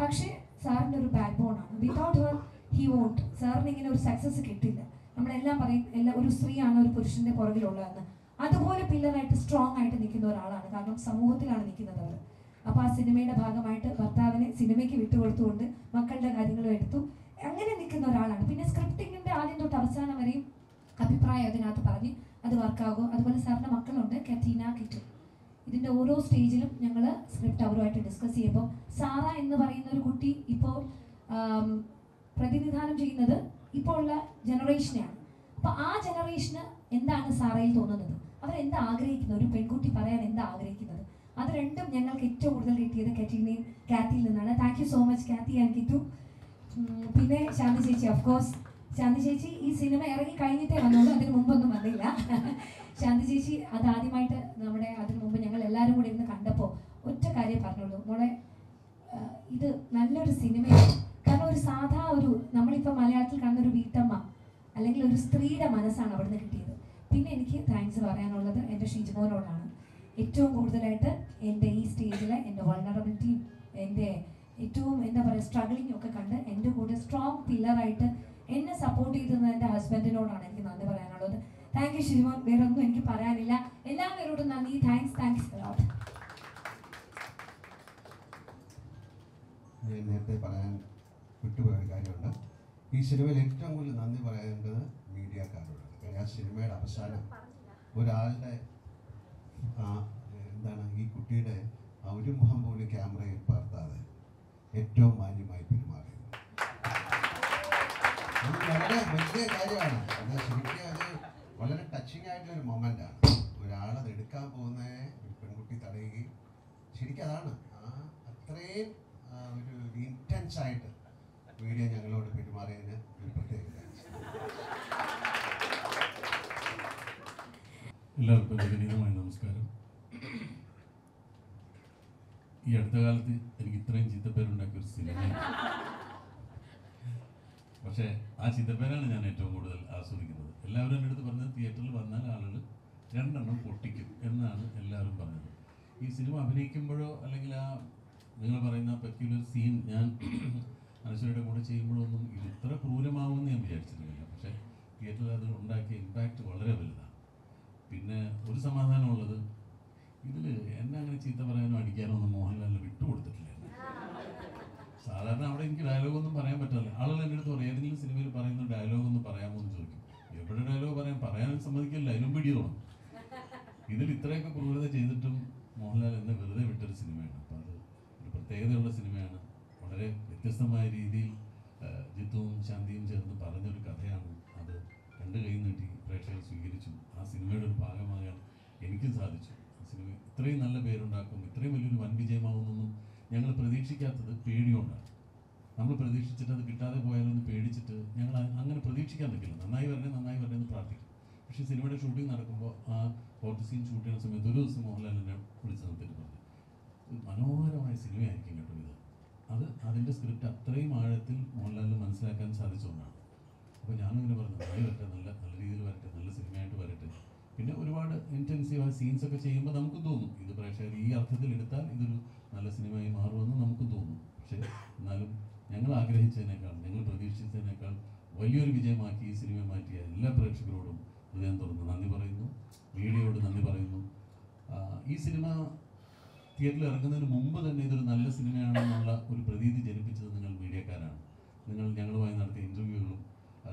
പക്ഷേ സാറിന്റെ ഒരു ബാക്ക് ബോണാണ് വിതൗട്ട് ഹർ ഹി വോണ്ട് സാറിന് ഇങ്ങനെ ഒരു സക്സസ് കിട്ടില്ല. നമ്മളെല്ലാം പറയും എല്ലാ ഒരു സ്ത്രീയാണ് ഒരു പുരുഷന്റെ പുറകിലുള്ളതെന്ന്. അതുപോലെ പില്ലറായിട്ട് സ്ട്രോങ് ആയിട്ട് നിൽക്കുന്ന ഒരാളാണ്. കാരണം സമൂഹത്തിലാണ് നിൽക്കുന്നത് അവർ അപ്പോൾ ആ സിനിമയുടെ ഭാഗമായിട്ട് ഭർത്താവിനെ സിനിമയ്ക്ക് വിട്ടുകൊടുത്തുകൊണ്ട് മക്കളുടെ കാര്യങ്ങളും എടുത്തു. അങ്ങനെ നിൽക്കുന്ന ഒരാളാണ്. പിന്നെ സ്ക്രിപ്റ്റിങ്ങിന്റെ ആദ്യം തൊട്ട് അവസാനം വരെയും അഭിപ്രായം അതിനകത്ത് പറഞ്ഞ് അത് വർക്കാകും അതുപോലെ സാറിന്റെ മക്കളുണ്ട് കറ്റീന കിറ്റു. ഇതിന്റെ ഓരോ സ്റ്റേജിലും ഞങ്ങൾ സ്ക്രിപ്റ്റ് അവരുമായിട്ട് ഡിസ്കസ് ചെയ്യുമ്പോൾ സാറ എന്ന് പറയുന്ന ഒരു കുട്ടി ഇപ്പോൾ പ്രതിനിധാനം ചെയ്യുന്നത് ഇപ്പോൾ ഉള്ള ജനറേഷനെയാണ് അപ്പോൾ ആ ജനറേഷന് എന്താണ് സാറയിൽ തോന്നുന്നത്? അവരെന്താ ആഗ്രഹിക്കുന്നത്? ഒരു പെൺകുട്ടി പറയാൻ എന്താ ആഗ്രഹിക്കുന്നത്? അത് രണ്ടും ഞങ്ങൾക്ക് ഏറ്റവും കൂടുതൽ കിട്ടിയത് കറ്റീനയും കാത്തിയിൽ നിന്നാണ്. Thank you so much Kathy and Kittu പിന്നെ ശാന്തി ചേച്ചി കോഴ്സ് ശാന്തി ചേച്ചി ഈ സിനിമ ഇറങ്ങി കഴിഞ്ഞിട്ടേ വന്നുള്ളൂ. അതിന് മുമ്പൊന്നും വന്നില്ല. ശാന്തി ചേച്ചി അത് ആദ്യമായിട്ട് നമ്മുടെ അതിന് മുമ്പ് ഞങ്ങൾ എല്ലാവരും കൂടി ഇരുന്ന് കണ്ടപ്പോൾ ഒറ്റ കാര്യം പറഞ്ഞുള്ളൂ. മോളെ ഇത് നല്ലൊരു സിനിമയാണ്. കാരണം ഒരു സാധാ ഒരു നമ്മളിപ്പോൾ മലയാളത്തിൽ കാണുന്ന ഒരു വീട്ടമ്മ അല്ലെങ്കിൽ ഒരു സ്ത്രീയുടെ മനസ്സാണ് അവിടുന്ന് കിട്ടിയത്. പിന്നെ എനിക്ക് താങ്ക്സ് പറയാനുള്ളത് എന്റെ ഷിജുമോനോടാണ്. ഏറ്റവും കൂടുതലായിട്ട് എന്റെ ഈ സ്റ്റേജിൽ എന്റെ വൾണറബിലിറ്റിയും എന്റെ ഏറ്റവും എന്താ പറയുക സ്ട്രഗ്ലിംഗ് ഒക്കെ കണ്ട് എന്റെ കൂടെ സ്ട്രോങ് പില്ലറായിട്ട് എന്നെ സപ്പോർട്ട് ചെയ്തത് എന്റെ ഹസ്ബൻഡിനോടാണ് എനിക്ക് നന്ദി പറയാനുള്ളത്. താങ്ക് യു ശ്രീമോൻ വേറെ ഒന്നും എനിക്ക് പറയാനില്ല. എല്ലാവരോടും നന്ദി. താങ്ക്സ് താങ്ക്സ് ലോട്ട് നേരത്തെ പറയാൻ വിട്ടുപോയ കാര്യമുണ്ട്. ഈ സിനിമയിൽ ഏറ്റവും കൂടുതൽ നന്ദി പറയേണ്ടത് മീഡിയക്കാരോടാണ്. കാരണം ആ സിനിമയുടെ അവസാനം ഒരാളുടെ എന്താണ് ഈ കുട്ടിയുടെ ആ ഒരു മുഖം പോലും ക്യാമറയിൽ പകർത്താതെ ഏറ്റവും മാന്യമായി പെരുമാറിയത്. അത് വളരെ വലിയ കാര്യമാണ്. അത് ശരിക്കും അത് വളരെ ടച്ചിങ് ആയിട്ടുള്ള ഒരു മൊമെന്റ് ആണ് ഒരാളത് എടുക്കാൻ പോകുന്ന ഒരു പെൺകുട്ടി തടയുകയും ശരിക്കും അതാണ്. ആ അത്രയും ഒരു ഇന്റൻസ് ആയിട്ട് വീഡിയോ ഞങ്ങളോട് പെരുമാറിയതിന് ഒരു പ്രത്യേക. എല്ലാവർക്കും എന്റെ വിനീതമായ നമസ്കാരം ഈ അടുത്ത കാലത്ത് എനിക്ക് ഇത്രയും ചീത്തപ്പേരുണ്ടാക്കിയ ഒരു സിനിമ. പക്ഷേ ആ ചീത്തപ്പേരാണ് ഞാൻ ഏറ്റവും കൂടുതൽ ആസ്വദിക്കുന്നത്. എല്ലാവരും എന്റെ അടുത്ത് പറഞ്ഞത് തിയേറ്ററിൽ വന്നാൽ ആളുകൾ രണ്ടെണ്ണം പൊട്ടിക്കും എന്നാണ് എല്ലാവരും പറഞ്ഞത്. ഈ സിനിമ അഭിനയിക്കുമ്പോഴോ അല്ലെങ്കിൽ ആ നിങ്ങൾ പറയുന്ന പെക്യുലർ സീൻ ഞാൻ അനശ്വരയുടെ കൂടെ ചെയ്യുമ്പോഴൊന്നും ഇത് ഇത്ര ക്രൂരമാവുമെന്ന് ഞാൻ വിചാരിച്ചിരുന്നില്ല. പക്ഷേ തിയേറ്ററിൽ അത് ഉണ്ടാക്കിയ ഇമ്പാക്റ്റ് വളരെ വലുതാണ്. പിന്നെ ഒരു സമാധാനമുള്ളത് ഇതിൽ എന്നെ അങ്ങനെ ചീത്ത പറയാനോ അടിക്കാനോ ഒന്നും മോഹൻലാലിന് വിട്ടുകൊടുത്തിട്ടില്ല സാധാരണ അവിടെ എനിക്ക് ഡയലോഗൊന്നും പറയാൻ പറ്റില്ല. ആളുകൾ എന്റെ അടുത്ത് പറയും ഏതെങ്കിലും സിനിമയിൽ പറയുന്ന ഡയലോഗ് ഒന്ന് പറയാമോ എന്ന് ചോദിക്കും. എവിടെ ഡയലോഗ് പറയാൻ? പറയാൻ സമ്മതിക്കില്ല അതിനും തോന്നും. ഇതിൽ ഇത്രയൊക്കെ ക്രൂരത ചെയ്തിട്ടും മോഹൻലാൽ എന്നെ വെറുതെ വിട്ടൊരു സിനിമയാണ്. അപ്പം അത് ഒരു പ്രത്യേകതയുള്ള സിനിമയാണ്. വളരെ വ്യത്യസ്തമായ രീതിയിൽ ജിത്തുവും ശാന്തിയും ചേർന്ന് പറഞ്ഞൊരു കഥയാണ് അത്. രണ്ട് കൈ നീട്ടി പ്രേക്ഷകർ സ്വീകരിച്ചു. ആ സിനിമയുടെ ഒരു ഭാഗമാകാൻ എനിക്കും സാധിച്ചു. സിനിമ ഇത്രയും നല്ല പേരുണ്ടാക്കും ഇത്രയും വലിയൊരു വൻ വിജയമാവുമെന്നൊന്നും ഞങ്ങൾ പ്രതീക്ഷിക്കാത്തത് പേടികൊണ്ടാണ് നമ്മൾ പ്രതീക്ഷിച്ചിട്ട് അത് കിട്ടാതെ പോയാലൊന്ന് പേടിച്ചിട്ട് ഞങ്ങൾ അങ്ങനെ പ്രതീക്ഷിക്കാൻ പറ്റില്ല. നന്നായി വരണേ നന്നായി വരണേ എന്ന് പ്രാർത്ഥിക്കും. പക്ഷേ സിനിമയുടെ ഷൂട്ടിംഗ് നടക്കുമ്പോൾ ആ ഫോർത്ത് സീൻ ഷൂട്ട് ചെയ്യുന്ന സമയത്ത് ഒരു ദിവസം മോഹൻലാൽ എന്നെ വിളിച്ച് നിർത്തിയിട്ട് പറഞ്ഞു "ഒരു മനോഹരമായ സിനിമയായിരിക്കും കേട്ടോ ഇത്. അത് അതിന്റെ സ്ക്രിപ്റ്റ് അത്രയും ആഴത്തിൽ മോഹൻലാലിന് മനസ്സിലാക്കാൻ സാധിച്ചുകൊണ്ടാണ് അപ്പോൾ ഞാനും ഇങ്ങനെ പറഞ്ഞു നന്നായി വരട്ടെ നല്ല സീൻസ് ഒക്കെ ചെയ്യുമ്പോൾ നമുക്ക് തോന്നും. ഇത് പ്രേക്ഷകർ ഈ അർത്ഥത്തിൽ എടുത്താൽ ഇതൊരു നല്ല സിനിമയായി മാറുമെന്ന് നമുക്ക് തോന്നും. പക്ഷേ എന്നാലും ഞങ്ങൾ ആഗ്രഹിച്ചതിനേക്കാൾ ഞങ്ങൾ പ്രതീക്ഷിച്ചതിനേക്കാൾ വലിയൊരു വിജയമാക്കി ഈ സിനിമ മാറ്റിയ എല്ലാ പ്രേക്ഷകരോടും ഹൃദയം തുറന്ന് നന്ദി പറയുന്നു. മീഡിയയോട് നന്ദി പറയുന്നു. ഈ സിനിമ തിയേറ്ററിൽ ഇറങ്ങുന്നതിന് മുമ്പ് തന്നെ ഇതൊരു നല്ല സിനിമയാണെന്നുള്ള ഒരു പ്രതീതി ജനിപ്പിച്ചത് നിങ്ങൾ മീഡിയക്കാരാണ്. നിങ്ങൾ ഞങ്ങളുമായി നടത്തിയ ഇന്റർവ്യൂകളും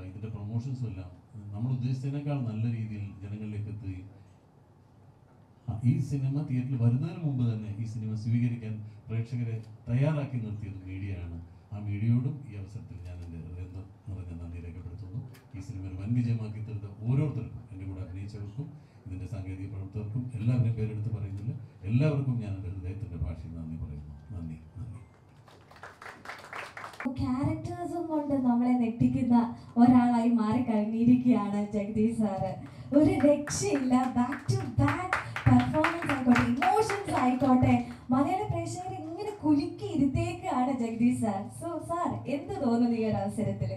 ഇതിന്റെ പ്രൊമോഷൻസും എല്ലാം നമ്മൾ ഉദ്ദേശിച്ചതിനേക്കാൾ നല്ല രീതിയിൽ ജനങ്ങളിലേക്ക് എത്തുകയും ആ, ഈ സിനിമ തിയേറ്ററിൽ വരുന്നതിന് മുമ്പ് തന്നെ ഈ സിനിമ സ്വീകരിക്കാൻ പ്രേക്ഷകരെ തയ്യാറാക്കി നിർത്തിയത് മീഡിയയാണ്. ആ മീഡിയയോടും ഈ അവസരത്തിൽ ഞാൻ എന്റെ ഹൃദയം നിറഞ്ഞ നന്ദി രേഖപ്പെടുത്തുന്നു. ഈ സിനിമ ഒരു വൻ വിജയമാക്കി തീർത്ത ഓരോരുത്തർക്കും എന്റെ കൂടെ അഭിനയിച്ചവർക്കും ഇതിന്റെ സാങ്കേതിക പ്രവർത്തകർക്കും എല്ലാവരും പേരെടുത്ത് പറയുന്നില്ല. എല്ലാവർക്കും ഞാൻ എന്റെ ഹൃദയത്തിന്റെ ഭാഷയിൽ നന്ദി പറയുന്നു. നന്ദി നന്ദി. ക്യാരക്ടേഴ്സും കൊണ്ട് നമ്മളെ നെട്ടിക്കുന്ന ഒരാളായി മാറി കഴിഞ്ഞിരിക്കുകയാണ് ജഗദീഷ് സാറ്. ഒരു രക്ഷയില്ല. ബാക്ക് ടു ബാക്ക് ആയിക്കോട്ടെ ഇമോഷൻസ് ആയിക്കോട്ടെ. മലയാള പ്രേക്ഷകരെ ഇങ്ങനെ കുലുക്കി ഇരുത്തേക്കാണ് ജഗദീഷ് സാർ. സോ സാർ എന്ത് തോന്നുന്നു ഈ ഒരു അവസരത്തിൽ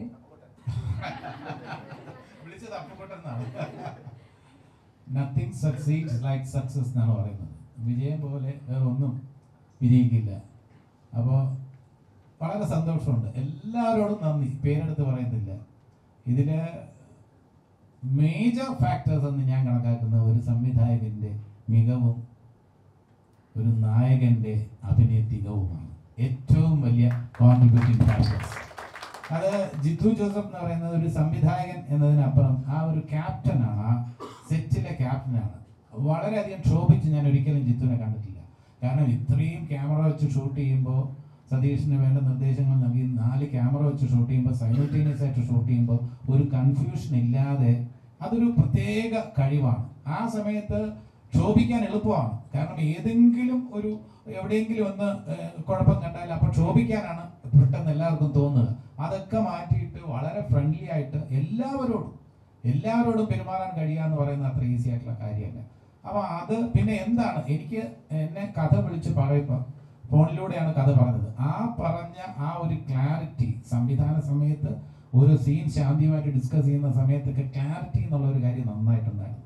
നത്തിങ് സക്സീഡ്സ് ലൈക്ക് സക്സസ് എന്നാണ് പറയുന്നത്. വിജയം പോലെ വേറെ ഒന്നും വിജയിക്കില്ല. അപ്പോൾ വളരെ സന്തോഷമുണ്ട്. എല്ലാവരോടും നന്ദി. പേരെടുത്ത് പറയുന്നില്ല ഇതിൽ മേജർ ഫാക്ടേഴ്സ് എന്ന് ഞാൻ കണക്കാക്കുന്ന ഒരു സംവിധായകന്റെ മികവും ഒരു നായകന്റെ അഭിനയ ഏറ്റവും വലിയ കോൺട്രിബ്യൂട്ടിംഗ് ഫാക്ടേഴ്സ് അത് ജിത്തു ജോസഫ് എന്ന് പറയുന്നത് ഒരു സംവിധായകൻ എന്നതിനപ്പുറം ആ ഒരു ക്യാപ്റ്റനാണ് ആ സെറ്റിലെ ക്യാപ്റ്റനാണ്. വളരെയധികം ക്ഷോഭിച്ച് ഞാൻ ഒരിക്കലും ജിത്തുവിനെ കണ്ടിട്ടില്ല. കാരണം ഇത്രയും ക്യാമറ വെച്ച് ഷൂട്ട് ചെയ്യുമ്പോൾ സതീഷിന് വേണ്ട നിർദ്ദേശങ്ങൾ നൽകി നാല് ക്യാമറ വെച്ച് ഷൂട്ട് ചെയ്യുമ്പോൾ സൈമിൾട്ടേനിയസ് ആയിട്ട് ഷൂട്ട് ചെയ്യുമ്പോൾ ഒരു കൺഫ്യൂഷൻ ഇല്ലാതെ അതൊരു പ്രത്യേക കഴിവാണ്. ആ സമയത്ത് ക്ഷോഭിക്കാൻ എളുപ്പമാണ്. കാരണം ഏതെങ്കിലും ഒരു എവിടെയെങ്കിലും ഒന്ന് കുഴപ്പം കണ്ടാൽ അപ്പോൾ ക്ഷോഭിക്കാനാണ് പെട്ടെന്ന് എല്ലാവർക്കും തോന്നുന്നത്. അതൊക്കെ മാറ്റിയിട്ട് വളരെ ഫ്രണ്ട്ലി ആയിട്ട് എല്ലാവരോടും എല്ലാവരോടും പെരുമാറാൻ കഴിയുക എന്ന് പറയുന്നത് അത്ര ഈസി ആയിട്ടുള്ള കാര്യമല്ല. അപ്പൊ അത് പിന്നെ എന്താണ്? എനിക്ക് എന്നെ കഥ വിളിച്ച് പറയുമ്പോൾ ഫോണിലൂടെയാണ് കഥ പറഞ്ഞത്. ആ പറഞ്ഞ ആ ഒരു ക്ലാരിറ്റി സംവിധാന സമയത്ത് ഒരു സീൻ ശാന്തിയുമായിട്ട് ഡിസ്കസ് ചെയ്യുന്ന സമയത്തൊക്കെ ക്ലാരിറ്റി എന്നുള്ള ഒരു കാര്യം നന്നായിട്ടുണ്ടായിരുന്നു.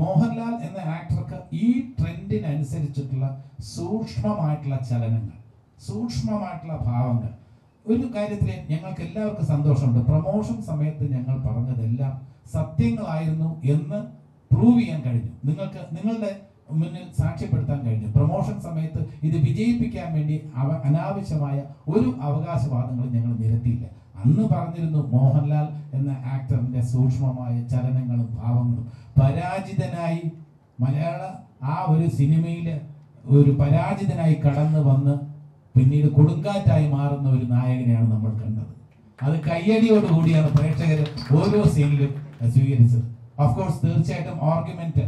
മോഹൻലാൽ എന്ന ആക്ടർക്ക് ഈ ട്രെൻഡിനനുസരിച്ചിട്ടുള്ള സൂക്ഷ്മമായിട്ടുള്ള ചലനങ്ങൾ സൂക്ഷ്മമായിട്ടുള്ള ഭാവങ്ങൾ. ഒരു കാര്യത്തിൽ ഞങ്ങൾക്ക് എല്ലാവർക്കും സന്തോഷമുണ്ട്. പ്രമോഷൻ സമയത്ത് ഞങ്ങൾ പറഞ്ഞതെല്ലാം സത്യങ്ങളായിരുന്നു എന്ന് പ്രൂവ് ചെയ്യാൻ കഴിഞ്ഞു. നിങ്ങൾക്ക് നിങ്ങളുടെ മുന്നിൽ സാക്ഷ്യപ്പെടുത്താൻ കഴിഞ്ഞു. പ്രമോഷൻ സമയത്ത് ഇത് വിജയിപ്പിക്കാൻ വേണ്ടി അവ അനാവശ്യമായ ഒരു അവകാശവാദങ്ങളും ഞങ്ങൾ നിരത്തിയില്ല. അന്ന് പറഞ്ഞിരുന്നു മോഹൻലാൽ എന്ന ആക്ടറിന്റെ സൂക്ഷ്മമായ ചലനങ്ങളും ഭാവങ്ങളും. പരാജിതനായി മലയാള ആ ഒരു സിനിമയിൽ ഒരു പരാജിതനായി കടന്നു വന്ന് പിന്നീട് കൊടുങ്കാറ്റായി മാറുന്ന ഒരു നായകനെയാണ് നമ്മൾ കണ്ടത്. അത് കയ്യടിയോടുകൂടിയാണ് പ്രേക്ഷകർ ഓരോ സീനിലും സ്വീകരിച്ചത്. ഓഫ് കോഴ്സ് തീർച്ചയായിട്ടും ആർഗ്യുമെന്റ്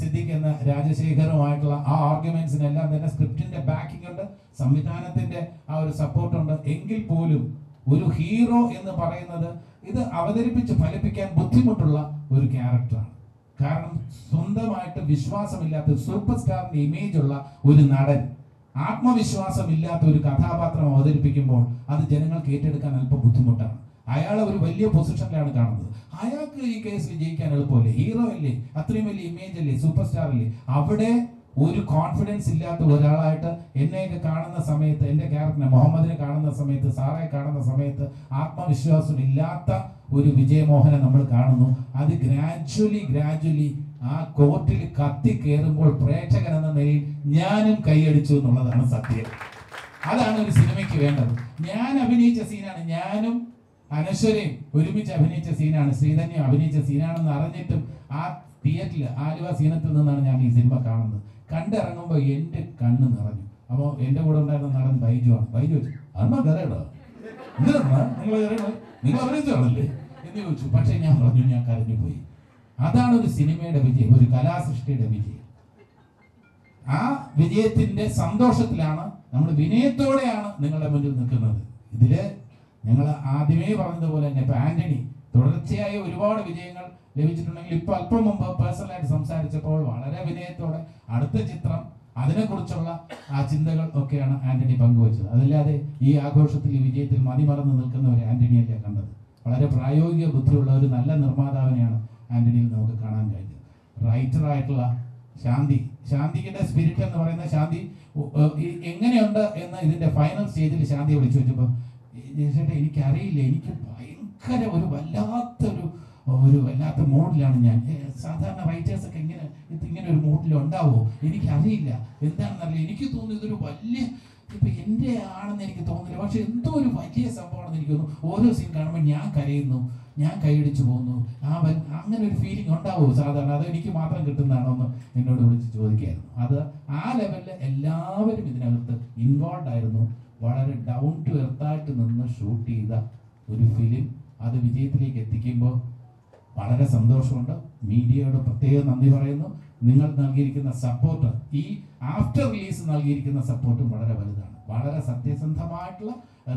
സിദ്ദിഖ് എന്ന രാജശേഖറുമായിട്ടുള്ള ആ ആർഗ്യുമെന്റ്സിനെല്ലാം തന്നെ സ്ക്രിപ്റ്റിന്റെ ബാക്കിംഗ് ഉണ്ട് സംവിധാനത്തിന്റെ ആ ഒരു സപ്പോർട്ട് ഉണ്ട്. എങ്കിൽ പോലും ഒരു ഹീറോ എന്ന് പറയുന്നത് ഇത് അവതരിപ്പിച്ച് ഫലിപ്പിക്കാൻ ബുദ്ധിമുട്ടുള്ള ഒരു ക്യാരക്ടറാണ് കാരണം സ്വന്തമായിട്ട് വിശ്വാസമില്ലാത്ത സൂപ്പർ സ്റ്റാറിന്റെ ഇമേജ് ഉള്ള ഒരു നടൻ ആത്മവിശ്വാസമില്ലാത്ത ഒരു കഥാപാത്രം അവതരിപ്പിക്കുമ്പോൾ അത് ജനങ്ങൾക്ക് ഏറ്റെടുക്കാൻ അല്പം ബുദ്ധിമുട്ടാണ്. അയാൾ ഒരു വലിയ പൊസിഷനിലാണ് കാണുന്നത്. അയാൾക്ക് ഈ കേസ് ജയിക്കാൻ എളുപ്പമല്ലേ? ഹീറോ അല്ലേ? അത്രയും വലിയ ഇമേജ് അല്ലേ? സൂപ്പർ സ്റ്റാർ അല്ലേ? അവിടെ ഒരു കോൺഫിഡൻസ് ഇല്ലാത്ത ഒരാളായിട്ട് എന്നെയൊക്കെ കാണുന്ന സമയത്ത് എന്റെ ക്യാരക്ടറിനെ മുഹമ്മദിനെ കാണുന്ന സമയത്ത് സാറെ കാണുന്ന സമയത്ത് ആത്മവിശ്വാസം ഇല്ലാത്ത ഒരു വിജയമോഹനെ നമ്മൾ കാണുന്നു. അത് ഗ്രാജ്വലി ഗ്രാജ്വലി ആ കോർട്ടിൽ കത്തി കയറുമ്പോൾ പ്രേക്ഷകൻ എന്ന നിലയിൽ ഞാനും കൈയടിച്ചു എന്നുള്ളതാണ് സത്യം. അതാണ് ഒരു സിനിമയ്ക്ക് വേണ്ടത്. ഞാൻ അഭിനയിച്ച സീനാണ് ഞാനും അനശ്വരയും ഒരുമിച്ച് അഭിനയിച്ച സീനാണ് ശ്രീധന്യം അഭിനയിച്ച സീനാണെന്ന് അറിഞ്ഞിട്ടും ആ തിയേറ്ററിൽ ആലുവ സീനത്തിൽ നിന്നാണ് ഞാൻ ഈ സിനിമ കാണുന്നത്. കണ്ടിറങ്ങുമ്പോൾ എന്റെ കണ്ണ് നിറഞ്ഞു. അപ്പോൾ എന്റെ കൂടെ ഉണ്ടായിരുന്ന നടൻ ബൈജു ആണ്. ബൈജു അമ്മ കരയടാ നിങ്ങൾ കരയണോ നിങ്ങൾ എന്ന് ചോദിച്ചു. പക്ഷേ ഞാൻ പറഞ്ഞു ഞാൻ കരഞ്ഞു പോയി. അതാണ് ഒരു സിനിമയുടെ വിജയം ഒരു കലാസൃഷ്ടിയുടെ വിജയം. ആ വിജയത്തിന്റെ സന്തോഷത്തിലാണ് നമ്മൾ വിനയത്തോടെയാണ് നിങ്ങളുടെ മുന്നിൽ നിൽക്കുന്നത്. ഇതിൽ ഞങ്ങൾ ആദ്യമേ പറഞ്ഞതുപോലെ തന്നെ ഇപ്പൊ ആന്റണി തുടർച്ചയായി ഒരുപാട് വിജയങ്ങൾ ലഭിച്ചിട്ടുണ്ടെങ്കിൽ ഇപ്പൊ അല്പം മുമ്പ് പേഴ്സണലായിട്ട് സംസാരിച്ചപ്പോൾ വളരെ വിനയത്തോടെ അടുത്ത ചിത്രം അതിനെക്കുറിച്ചുള്ള ആ ചിന്തകൾ ഒക്കെയാണ് ആന്റണി പങ്കുവച്ചത്. അതല്ലാതെ ഈ ആഘോഷത്തിൽ ഈ വിജയത്തിൽ മതിമറന്ന് നിൽക്കുന്ന ഒരു ആന്റണിയല്ല കണ്ടത്. വളരെ പ്രായോഗിക ബുദ്ധിയുള്ള ഒരു നല്ല നിർമ്മാതാവിനെയാണ് ആന്റണിയിൽ നമുക്ക് കാണാൻ കഴിഞ്ഞത്. റൈറ്റർ ആയിട്ടുള്ള ശാന്തി. ശാന്തിയുടെ സ്പിരിറ്റ് എന്ന് പറയുന്ന ശാന്തി എങ്ങനെയുണ്ട് എന്ന് ഇതിന്റെ ഫൈനൽ സ്റ്റേജിൽ ശാന്തി വിളിച്ചു വെച്ചപ്പോൾ ചേട്ടാ എനിക്കറിയില്ല. എനിക്ക് ഭയങ്കര ഒരു വല്ലാത്തൊരു ഒരു വല്ലാത്ത മൂഡിലാണ് ഞാൻ. സാധാരണ റൈറ്റേഴ്സൊക്കെ ഇങ്ങനെ ഇങ്ങനെ ഒരു മൂഡിൽ ഉണ്ടാവുമോ എനിക്കറിയില്ല. എന്താണെന്നറിയില്ല. എനിക്ക് തോന്നുന്നു ഇതൊരു വലിയ ഇപ്പൊ എന്റെ ആണെന്ന് എനിക്ക് തോന്നുന്നില്ല. പക്ഷെ എന്തോ ഒരു വലിയ സംഭവമാണെന്ന് എനിക്ക് തോന്നുന്നു. ഓരോ സീൻ കാണുമ്പോൾ ഞാൻ കരയുന്നു. ഞാൻ കൈയടിച്ചു പോകുന്നു. ആ അങ്ങനെ ഒരു ഫീലിംഗ് ഉണ്ടാവുമോ സാധാരണ? അത് എനിക്ക് മാത്രം കിട്ടുന്നതാണോ എന്ന് എന്നോട് വിളിച്ച് ചോദിക്കായിരുന്നു. അത് ആ ലെവലിൽ എല്ലാവരും ഇതിനകത്ത് ഇൻവോൾവ് ആയിരുന്നു. വളരെ ഡൗൺ ടു എർത്തായിട്ട് നിന്ന് ഷൂട്ട് ചെയ്ത ഒരു ഫിലിം അത് വിജയത്തിലേക്ക് എത്തിക്കുമ്പോൾ വളരെ സന്തോഷമുണ്ട്. മീഡിയയോട് പ്രത്യേകം നന്ദി പറയുന്നു. നിങ്ങൾ നൽകിയിരിക്കുന്ന സപ്പോർട്ട് ഈ ആഫ്റ്റർ റിലീസ് നൽകിയിരിക്കുന്ന സപ്പോർട്ടും വളരെ വലുതാണ്. വളരെ സത്യസന്ധമായിട്ടുള്ള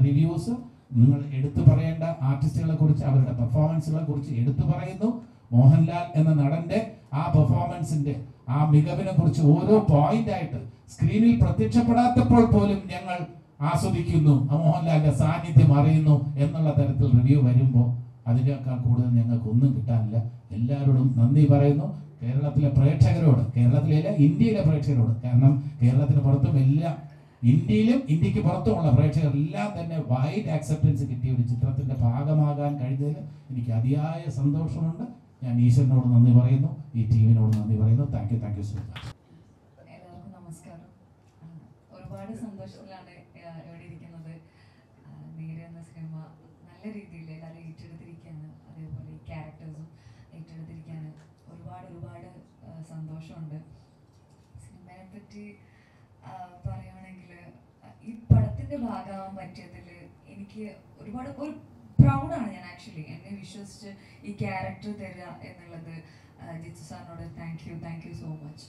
റിവ്യൂസ് നിങ്ങൾ എടുത്തു പറയേണ്ട ആർട്ടിസ്റ്റുകളെ കുറിച്ച് അവരുടെ പെർഫോമൻസുകളെ കുറിച്ച് എടുത്തു പറയുന്നു. മോഹൻലാൽ എന്ന നടന്റെ ആ പെർഫോമൻസിന്റെ ആ മികവിനെ കുറിച്ച് ഓരോ പോയിന്റ് ആയിട്ട് സ്ക്രീനിൽ പ്രത്യക്ഷപ്പെടാത്തപ്പോൾ പോലും ഞങ്ങൾ ആസ്വദിക്കുന്നു. മോഹൻലാലിന്റെ സാന്നിധ്യം അറിയുന്നു എന്നുള്ള തരത്തിൽ റിവ്യൂ വരുമ്പോൾ അതിനേക്കാൾ കൂടുതൽ ഞങ്ങൾക്ക് ഒന്നും കിട്ടാനില്ല. എല്ലാവരോടും നന്ദി പറയുന്നു. കേരളത്തിലെ പ്രേക്ഷകരോട് കേരളത്തിലെ ഇന്ത്യയിലെ പ്രേക്ഷകരോട്. കാരണം കേരളത്തിന് പുറത്തും എല്ലാം ഇന്ത്യയിലും ഇന്ത്യയ്ക്ക് പുറത്തുമുള്ള പ്രേക്ഷകർ എല്ലാം തന്നെ വൈഡ് ആക്സെപ്റ്റൻസ് കിട്ടിയ ഒരു ചിത്രത്തിന്റെ ഭാഗമാകാൻ കഴിഞ്ഞതിൽ എനിക്ക് അതിയായ സന്തോഷമുണ്ട്. ഞാൻ ഈശ്വരനോട് നന്ദി പറയുന്നു. ഈ ടീമിനോട് നന്ദി പറയുന്നു. Thank you thank you so much എല്ലാവർക്കും നമസ്കാരം. ഒരുപാട് സന്തോഷത്തിലാണ് ആ, ഇവിടെ ഇരിക്കുന്നത് ആ, നീര് എന്ന സിനിമ നല്ല രീതിയിൽ എല്ലാവരും ഏറ്റെടുത്തിരിക്കുകയാണ്. അതേപോലെ ഈ ക്യാരക്ടേഴ്സും ഏറ്റെടുത്തിരിക്കുകയാണ്. ഒരുപാട് ഒരുപാട് സന്തോഷമുണ്ട്. സിനിമയെ പറ്റി പറയുകയാണെങ്കിൽ ഈ പടത്തിന്റെ ഭാഗമാവാൻ പറ്റിയതിൽ എനിക്ക് ഒരുപാട് ഒരു പ്രൗഡാണ് ഞാൻ ആക്ച്വലി എന്നെ വിശ്വസിച്ച് ഈ ക്യാരക്ടർ തരിക എന്നുള്ളത് ജിത്തു സാറിനോട് thank you thank you so much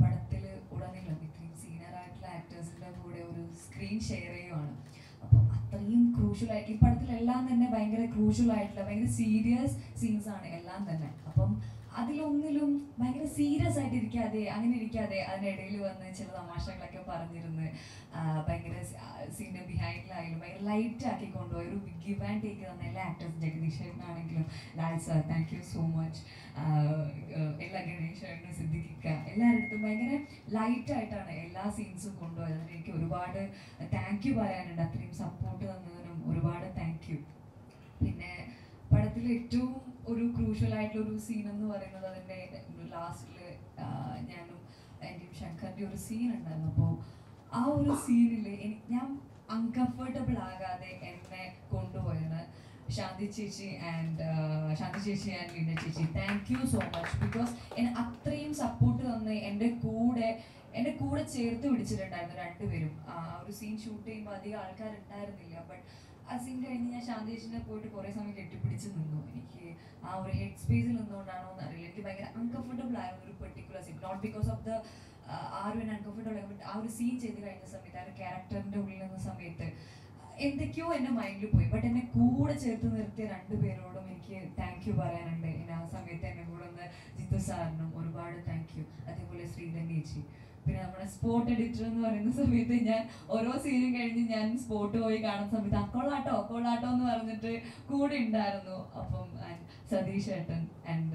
പടത്തിൽ ഉടനീളം ഇത്രയും സീനിയർ ആയിട്ടുള്ള ആക്ടേഴ്സിന്റെ കൂടെ ഒരു സ്ക്രീൻ ഷെയർ ചെയ്യുവാണ്. അത്രയും ക്രൂഷ്യൽ ആയിട്ട് ഈ പടത്തിലെല്ലാം തന്നെ ഭയങ്കര ക്രൂഷ്യൽ ആയിട്ടുള്ള ഭയങ്കര സീരിയസ് സീൻസ് ആണ് എല്ലാം തന്നെ. അപ്പം അതിലൊന്നിലും ഭയങ്കര സീരിയസ് ആയിട്ട് ഇരിക്കാതെ അങ്ങനെ ഇരിക്കാതെ അതിനിടയിൽ വന്ന് ചില തമാശകളൊക്കെ പറഞ്ഞിരുന്ന് ഭയങ്കര സീന്റെ ബിഹൈൻഡിലായാലും ഭയങ്കര ലൈറ്റ് ആക്കി കൊണ്ടുപോയി ഒരു ഗിവ് ആൻഡ് ടേക്ക് തന്ന എല്ലാ actors Jagadish ചേട്ടനാണെങ്കിലും Lal sir thank you so much എല്ലാ ഗണേഷ് ചേട്ടനും എല്ലായിടത്തും ഭയങ്കര ലൈറ്റ് ആയിട്ടാണ് എല്ലാ സീൻസും കൊണ്ടുപോയത്. അതിന് എനിക്ക് ഒരുപാട് താങ്ക് യു പറയാനുണ്ട്. അത്രയും സപ്പോർട്ട് തന്നതിനും ഒരുപാട് താങ്ക് യു പിന്നെ പടത്തിൽ ഏറ്റവും ഒരു ക്രൂഷ്യൽ ആയിട്ടുള്ള ഒരു സീൻ എന്ന് പറയുന്നത് അതിന്റെ ലാസ്റ്റിൽ ഞാനും എന്റെയും ശങ്കറിന്റെ ഒരു സീൻ ഉണ്ടായിരുന്നു. അപ്പോൾ ആ ഒരു സീനിൽ ഞാൻ അൺകംഫർട്ടബിൾ ആകാതെ എന്നെ കൊണ്ടുപോയത് ശാന്തി ചേച്ചി ആൻഡ് ശാന്തി ചേച്ചി ആൻഡ് ലീന ചേച്ചി. Thank you so much because എന്നെ അത്രയും സപ്പോർട്ട് തന്ന് എന്റെ കൂടെ എന്റെ കൂടെ ചേർത്ത് പിടിച്ചിട്ടുണ്ടായിരുന്നു രണ്ടുപേരും. ആ ഒരു സീൻ ഷൂട്ട് ചെയ്യുമ്പോൾ അധികം ആൾക്കാരുണ്ടായിരുന്നില്ല. ബട്ട് ആ സീൻ കഴിഞ്ഞ് ഞാൻ ശാന്തിയേച്ചിനെ പോയിട്ട് കുറേ സമയം കെട്ടിപ്പിടിച്ച് നിന്നു. എനിക്ക് ആ ഒരു ഹെഡ് സ്പേസിൽ നിന്നുകൊണ്ടാണോ എന്ന് അറിയില്ല. എനിക്ക് ഭയങ്കര അൺകംഫർട്ടബിൾ ആയ ഒരു particular scene not because of the ആരും ഒരു അൺകംഫർട്ടബിൾ ബട്ട് ആ ഒരു സീൻ ചെയ്ത് കഴിഞ്ഞ സമയത്ത് ആ ഒരു ക്യാരക്ടറിന്റെ ഉള്ളിൽ നിന്ന സമയത്ത് എന്തൊക്കെയോ എന്റെ മൈൻഡിൽ പോയി. ബട്ട് എന്നെ കൂടെ ചേർത്ത് നിർത്തിയ രണ്ടുപേരോടും എനിക്ക് താങ്ക് യു പറയാനുണ്ട്. എന്നെ ആ സമയത്ത് എന്നെ കൂടെ ഒന്ന് ജിത്തു സാറിനും ഒരുപാട് താങ്ക് യു അതേപോലെ ശ്രീധൻ പിന്നെ നമ്മുടെ സ്പോർട്ട് എഡിറ്റർ എന്ന് പറയുന്ന സമയത്ത് ഞാൻ ഓരോ സീനും കഴിഞ്ഞ് ഞാൻ സ്പോർട്ട് പോയി കാണുന്ന സമയത്ത് അക്കോളാട്ടോ അക്കോളാട്ടോ എന്ന് പറഞ്ഞിട്ട് കൂടെ ഉണ്ടായിരുന്നു. അപ്പം സതീഷ് ഏട്ടൻ ആൻഡ്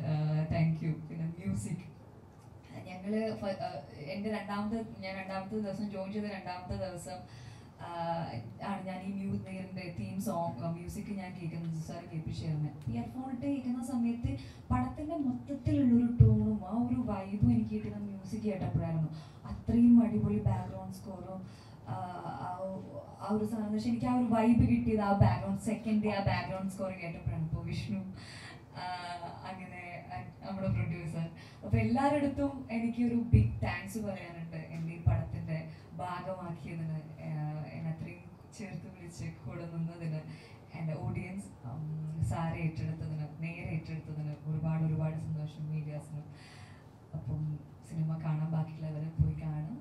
താങ്ക് യു പിന്നെ മ്യൂസിക് ഞങ്ങൾ ഫ- എന്റെ രണ്ടാമത്തെ ഞാൻ രണ്ടാമത്തെ ദിവസം ജോയിൻ ചെയ്ത രണ്ടാമത്തെ ദിവസം ആണ് ഞാൻ ഈ ന്യൂ നേരിന്റെ തീം സോങ് മ്യൂസിക് ഞാൻ കേൾക്കുന്നത് സാർ കേൾപ്പിച്ചായിരുന്നു ഇയർഫോൺ ഇട്ട് കേൾക്കുന്ന സമയത്ത് പടത്തിന്റെ മൊത്തത്തിലുള്ളൊരു ടോണും ആ ഒരു വൈബും എനിക്ക് കിട്ടുന്ന മ്യൂസിക് കേട്ടപ്പോഴായിരുന്നു. അത്രയും അടിപൊളി ബാക്ക്ഗ്രൗണ്ട് സ്കോറും ആ ഒരു സാധനം പക്ഷെ എനിക്ക് ആ ഒരു വൈബ് കിട്ടിയത് ആ ബാക്ക്ഗ്രൗണ്ട് സെക്കൻഡ് ആ ബാക്ക്ഗ്രൗണ്ട് സ്കോർ കേട്ടപ്പോഴാണ്. ഇപ്പോൾ വിഷ്ണു അങ്ങനെ നമ്മുടെ പ്രൊഡ്യൂസർ അപ്പൊ എല്ലാവരുടെ എനിക്കൊരു ബിഗ് താങ്ക്സ് പറയാനുണ്ട് എന്റെ ഈ പടത്തിന്റെ ഭാഗമാക്കിയതിന് ചേർത്ത് വിളിച്ച് കൂടെ നിന്നതിന് എന്റെ ഓഡിയൻസ് സാറെ ഏറ്റെടുത്തതിന് നേരെ ഏറ്റെടുത്തതിന് ഒരുപാട് ഒരുപാട് സന്തോഷം മീഡിയാസിനും. അപ്പം സിനിമ കാണാൻ ബാക്കിയുള്ളവരെ പോയി കാണും.